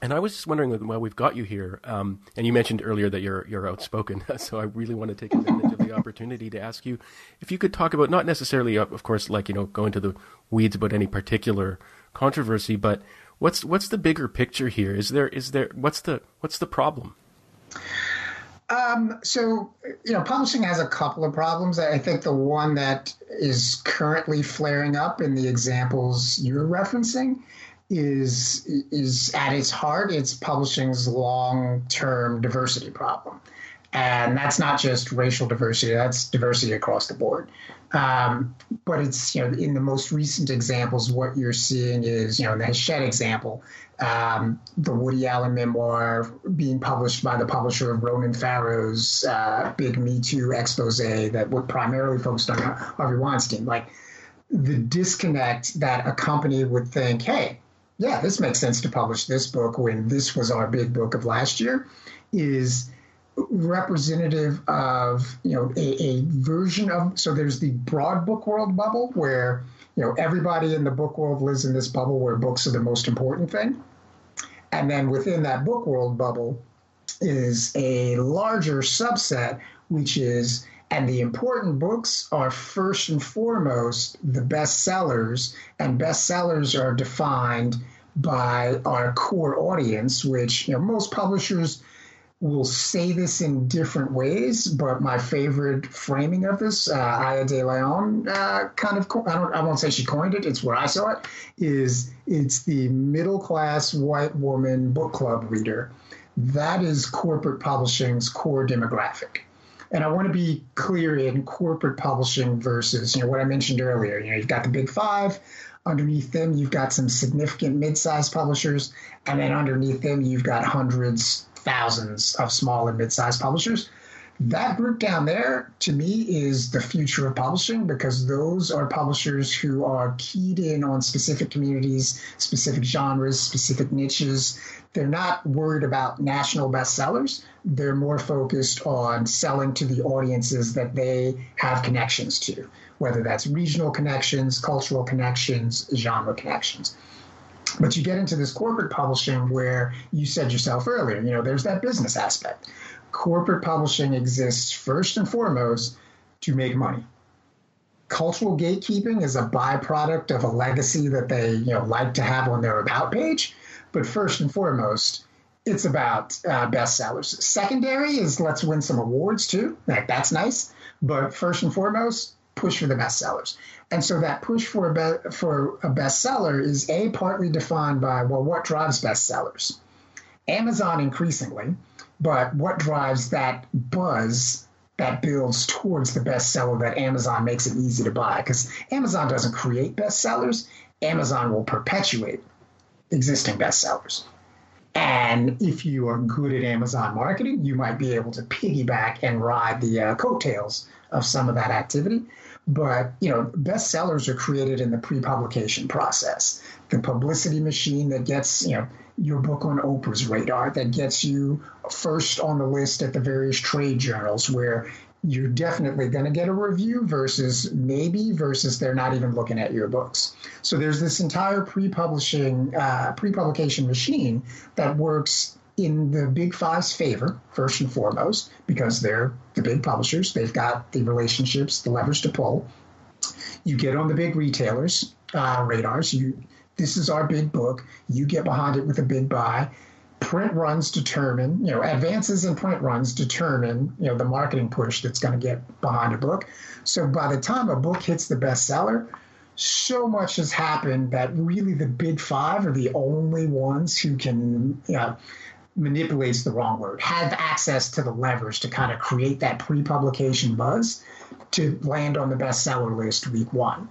and I was just wondering, while we've got you here, um, and you mentioned earlier that you're you're outspoken, so I really want to take advantage of the opportunity to ask you if you could talk about not necessarily, of course, like you know, go into the weeds about any particular controversy, but What's what's the bigger picture here? Is there is there what's the what's the problem? Um, so, you know, publishing has a couple of problems. I think the one that is currently flaring up in the examples you're referencing is is at its heart, it's publishing's long-term diversity problem, and that's not just racial diversity; that's diversity across the board. Um, but it's you know in the most recent examples, what you're seeing is you know in the Hachette example, um, the Woody Allen memoir being published by the publisher of Ronan Farrow's uh, big Me Too expose that would primarily focused on Harvey Weinstein. Like the disconnect that a company would think, hey, yeah, this makes sense to publish this book when this was our big book of last year, is representative of you know a, a version of so there's the broad book world bubble where you know everybody in the book world lives in this bubble where books are the most important thing. And then within that book world bubble is a larger subset, which is, and the important books are first and foremost the bestsellers, and bestsellers are defined by our core audience, which you know most publishers will say this in different ways, but my favorite framing of this, uh, Aya De Leon, uh, kind of, I don't, I won't say she coined it. It's where I saw it. Is it's the middle class white woman book club reader. That is corporate publishing's core demographic. And I want to be clear in corporate publishing versus, you know, what I mentioned earlier. You know, you've got the big five. Underneath them, you've got some significant mid-sized publishers, and then underneath them, you've got hundreds, thousands of small and mid-sized publishers. That group down there, to me, is the future of publishing because those are publishers who are keyed in on specific communities, specific genres, specific niches. They're not worried about national bestsellers. They're more focused on selling to the audiences that they have connections to, whether that's regional connections, cultural connections, genre connections. But you get into this corporate publishing where you said yourself earlier, you know, there's that business aspect. Corporate publishing exists first and foremost to make money. Cultural gatekeeping is a byproduct of a legacy that they, you know, like to have on their about page. But first and foremost, it's about uh, bestsellers. Secondary is let's win some awards too. Like that's nice. But first and foremost, push for the bestsellers. And so that push for a be- for a bestseller is a partly defined by well, what drives bestsellers? Amazon increasingly, but what drives that buzz that builds towards the bestseller that Amazon makes it easy to buy? Because Amazon doesn't create bestsellers. Amazon will perpetuate existing bestsellers. And if you are good at Amazon marketing, you might be able to piggyback and ride the uh, coattails of some of that activity. But you know, bestsellers are created in the pre-publication process. The publicity machine that gets you know your book on Oprah's radar, that gets you first on the list at the various trade journals, where you're definitely going to get a review versus maybe versus they're not even looking at your books. So there's this entire pre-publishing, uh, pre-publication machine that works in the big five's favor, first and foremost, because they're the big publishers. They've got the relationships, the levers to pull. You get on the big retailers' uh, radars. You, this is our big book. You get behind it with a big buy. Print runs determine, you know, advances in print runs determine, you know, the marketing push that's going to get behind a book. So by the time a book hits the bestseller, so much has happened that really the big five are the only ones who can, you know, manipulates the wrong word, have access to the levers to kind of create that pre publication buzz to land on the bestseller list week one.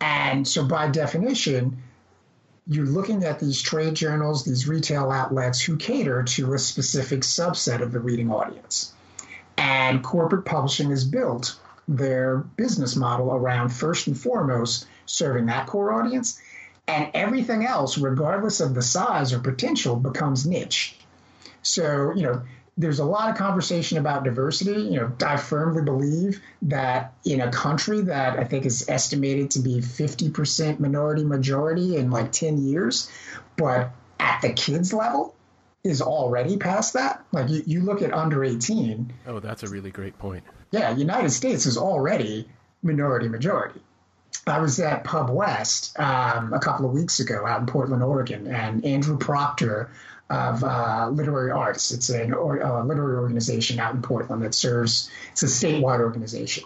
And so, by definition, you're looking at these trade journals, these retail outlets who cater to a specific subset of the reading audience. And corporate publishing is built their business model around first and foremost serving that core audience and everything else, regardless of the size or potential, becomes niche. So, you know, there's a lot of conversation about diversity. You know, I firmly believe that in a country that I think is estimated to be 50% minority majority in like 10 years, but at the kids level is already past that. Like you, you look at under 18. Oh, that's a really great point. Yeah, United States is already minority majority. I was at Pub West um, a couple of weeks ago out in Portland, Oregon, and Andrew Proctor of uh, Literary Arts. It's a uh, literary organization out in Portland that serves, it's a statewide organization.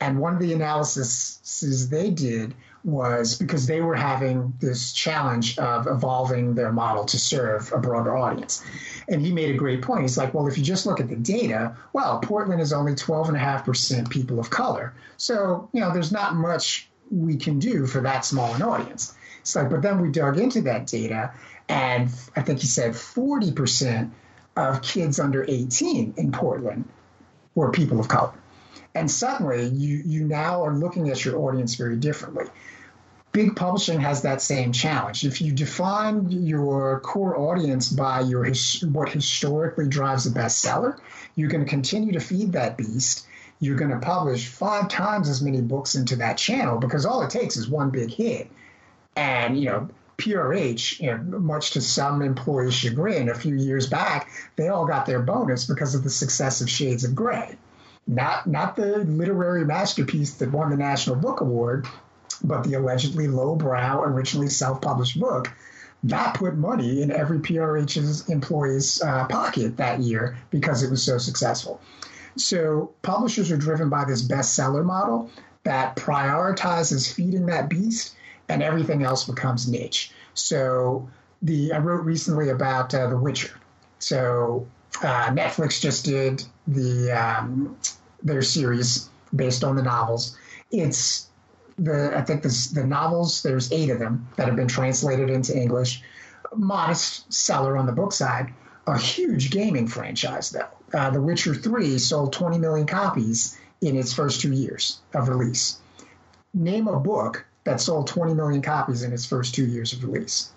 And one of the analyses they did was because they were having this challenge of evolving their model to serve a broader audience. And he made a great point. He's like, well, if you just look at the data, well, Portland is only 12.5% people of color. So, you know, there's not much we can do for that small an audience. It's like, but then we dug into that data, and I think he said 40% of kids under 18 in Portland were people of color. And suddenly you, you now are looking at your audience very differently. Big publishing has that same challenge. If you define your core audience by your what historically drives a bestseller, you're going to continue to feed that beast. You're going to publish five times as many books into that channel because all it takes is one big hit. And you know, PRH, you know, much to some employees' chagrin, a few years back, they all got their bonus because of the success of Shades of Grey. Not not the literary masterpiece that won the National Book Award, but the allegedly lowbrow, originally self-published book that put money in every PRH's employee's uh, pocket that year because it was so successful. So publishers are driven by this bestseller model that prioritizes feeding that beast, and everything else becomes niche. So the I wrote recently about uh, The Witcher. So uh, Netflix just did the um, their series based on the novels. It's the I think this, the novels. There's eight of them that have been translated into English. Modest seller on the book side. A huge gaming franchise though. Uh, the Witcher Three sold 20 million copies in its first two years of release. Name a book that sold 20 million copies in its first two years of release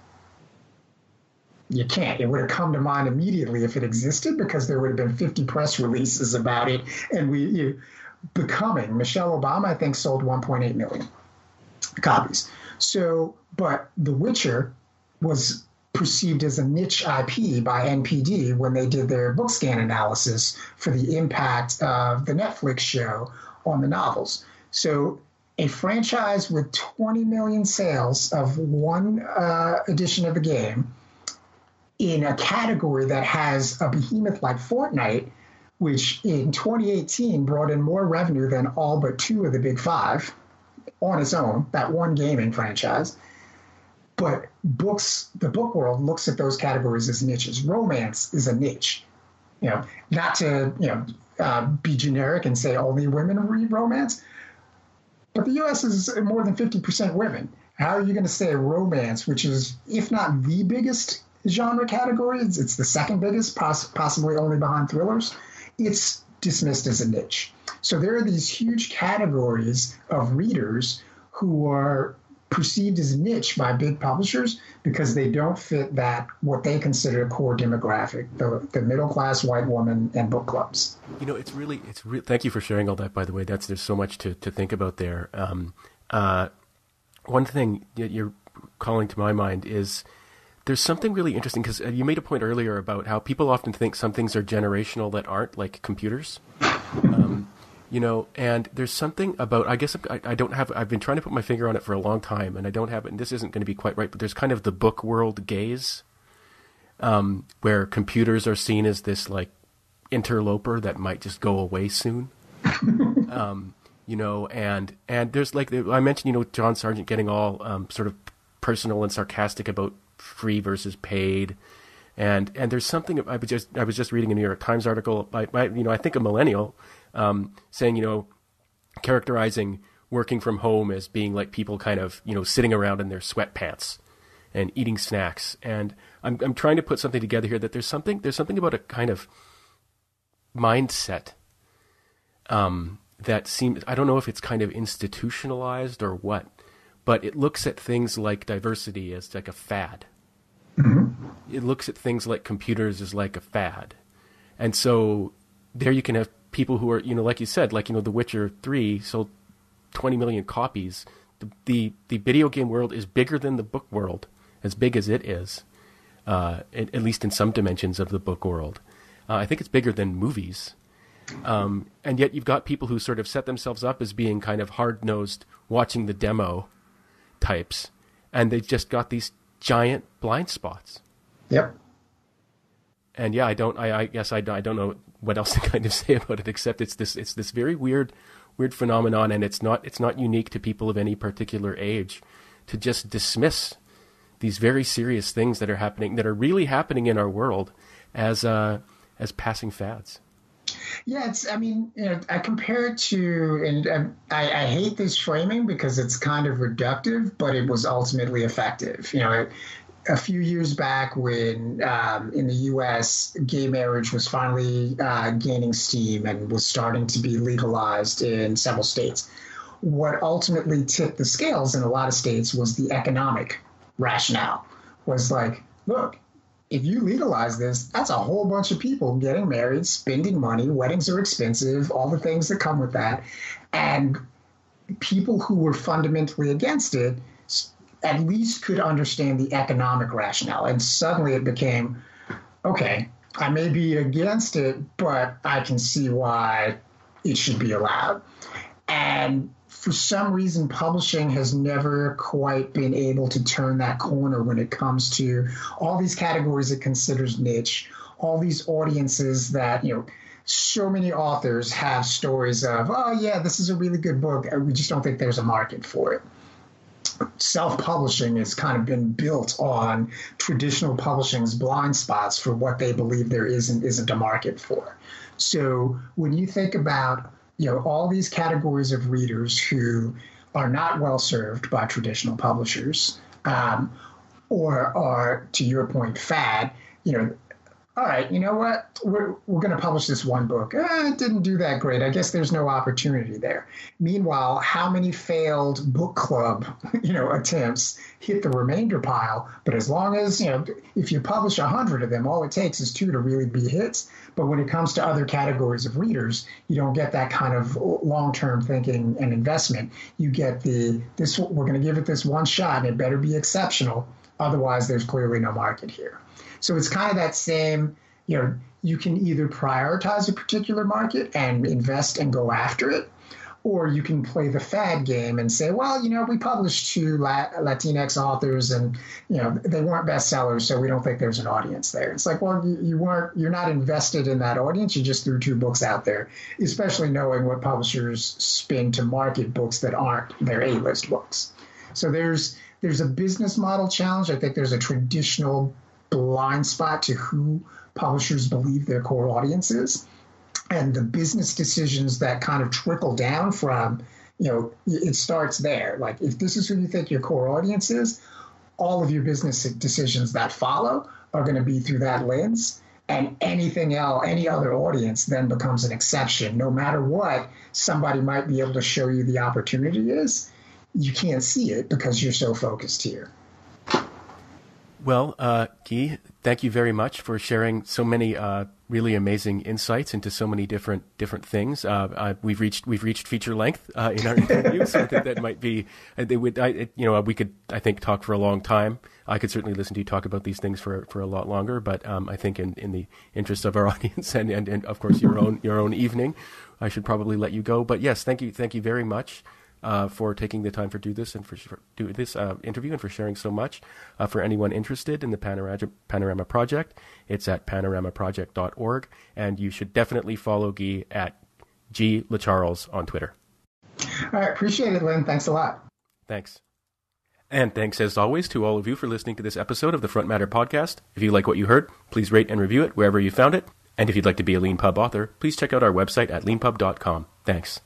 you can't. It would have come to mind immediately if it existed because there would have been 50 press releases about it. And we, you, becoming Michelle Obama, I think, sold 1.8 million copies. So, but The Witcher was perceived as a niche IP by NPD when they did their BookScan analysis for the impact of the Netflix show on the novels. So, a franchise with 20 million sales of one uh, edition of the game in a category that has a behemoth like Fortnite, which in 2018 brought in more revenue than all but two of the big five on its own, that one gaming franchise. But books, the book world looks at those categories as niches. Romance is a niche. You know, not to you know uh, be generic and say only women read romance, but the U.S. is more than 50% women. How are you going to say romance, which is, if not the biggest genre category. It's, it's the second biggest, poss- possibly only behind thrillers. It's dismissed as a niche. So there are these huge categories of readers who are perceived as niche by big publishers because they don't fit that what they consider a core demographic the, the middle class white woman and book clubs. You know it's really it's re- thank you for sharing all that by the way. That's there's so much to, to think about there. Um, uh, one thing that you're calling to my mind is there's something really interesting because uh, you made a point earlier about how people often think some things are generational that aren't, like computers. Um, you know, and there's something about I guess I, I, don't have I've been trying to put my finger on it for a long time, and I don't have it. And this isn't going to be quite right, but there's kind of the book world gaze, um, where computers are seen as this like interloper that might just go away soon. um, you know, and and there's like I mentioned, you know, John Sargent getting all um, sort of personal and sarcastic about free versus paid. And and there's something I was just I was just reading a New York Times article by, by you know I think a millennial um, saying you know characterizing working from home as being like people kind of you know sitting around in their sweatpants and eating snacks and I'm I'm trying to put something together here that there's something there's something about a kind of mindset um, that seems I don't know if it's kind of institutionalized or what but it looks at things like diversity as like a fad Mm-hmm. It looks at things like computers as like a fad. And so there you can have people who are, you know, like you said, like, you know, The Witcher 3 sold 20 million copies. The, the, the video game world is bigger than the book world, as big as it is, uh, at, at, least in some dimensions of the book world. Uh, I think it's bigger than movies. Um, and yet you've got people who sort of set themselves up as being kind of hard nosed, watching the demo types, and they've just got these giant blind spots. Yep. And yeah, I don't. I, I guess I, I don't know what else to kind of say about it except it's this it's this very weird weird phenomenon, and it's not it's not unique to people of any particular age to just dismiss these very serious things that are happening that are really happening in our world as uh, as passing fads. Yeah, it's. I mean, you know, I compare it to, and um, I, I, hate this framing because it's kind of reductive, but it was ultimately effective. You know, a few years back when um, in the U.S. gay marriage was finally uh, gaining steam and was starting to be legalized in several states. What ultimately tipped the scales in a lot of states was the economic rationale. Was like, look, if you legalize this, that's a whole bunch of people getting married, spending money. Weddings are expensive, all the things that come with that, and people who were fundamentally against it at least could understand the economic rationale. And suddenly it became okay, I may be against it, but I can see why it should be allowed. And for some reason, publishing has never quite been able to turn that corner when it comes to all these categories it considers niche, all these audiences that, you know, so many authors have stories of, oh, yeah, this is a really good book. We just don't think there's a market for it self-publishing has kind of been built on traditional publishing's blind spots for what they believe there isn't isn't a market for. So when you think about you know all these categories of readers who are not well served by traditional publishers, um, or are to your point fad, you know all right, you know what? We're, we're going to publish this one book. Eh, it didn't do that great. I guess there's no opportunity there. Meanwhile, how many failed book club, you know, attempts hit the remainder pile? But as long as, you know, if you publish a hundred of them, all it takes is two to really be hits. But when it comes to other categories of readers, you don't get that kind of long-term thinking and investment. You get the, this, we're going to give it this one shot and it better be exceptional. Otherwise, there's clearly no market here. So it's kind of that same, you know, you can either prioritize a particular market and invest and go after it, or you can play the fad game and say, well, you know, we published two Latinx authors and, you know, they weren't bestsellers, so we don't think there's an audience there. It's like, well, you, weren't, you're not invested in that audience. You just threw two books out there, especially knowing what publishers spin to market books that aren't their A-list books. So there's, there's a business model challenge. I think there's a traditional blind spot to who publishers believe their core audience is. And the business decisions that kind of trickle down from, you know, it starts there. Like, if this is who you think your core audience is, all of your business decisions that follow are going to be through that lens. And anything else, any other audience then becomes an exception. No matter what somebody might be able to show you the opportunity is, you can't see it because you're so focused here. Well, uh, Guy, thank you very much for sharing so many uh, really amazing insights into so many different different things. Uh, uh we've reached we've reached feature length uh, in our interview, so I think that might be. Uh, they would, I, you know, we could I think talk for a long time. I could certainly listen to you talk about these things for for a lot longer, but um, I think in, in the interest of our audience and, and, and of course your own your own evening, I should probably let you go. But yes, thank you thank you very much uh, for taking the time for do this and for, for do this uh, interview and for sharing so much. Uh, for anyone interested in the Panorama, Panorama Project, it's at panoramaproject.org, and you should definitely follow Guy at G LeCharles on Twitter. All right, appreciate it, Len. Thanks a lot. Thanks. And thanks as always to all of you for listening to this episode of the Front Matter Podcast. If you like what you heard, please rate and review it wherever you found it. And if you'd like to be a Leanpub author, please check out our website at leanpub.com. Thanks.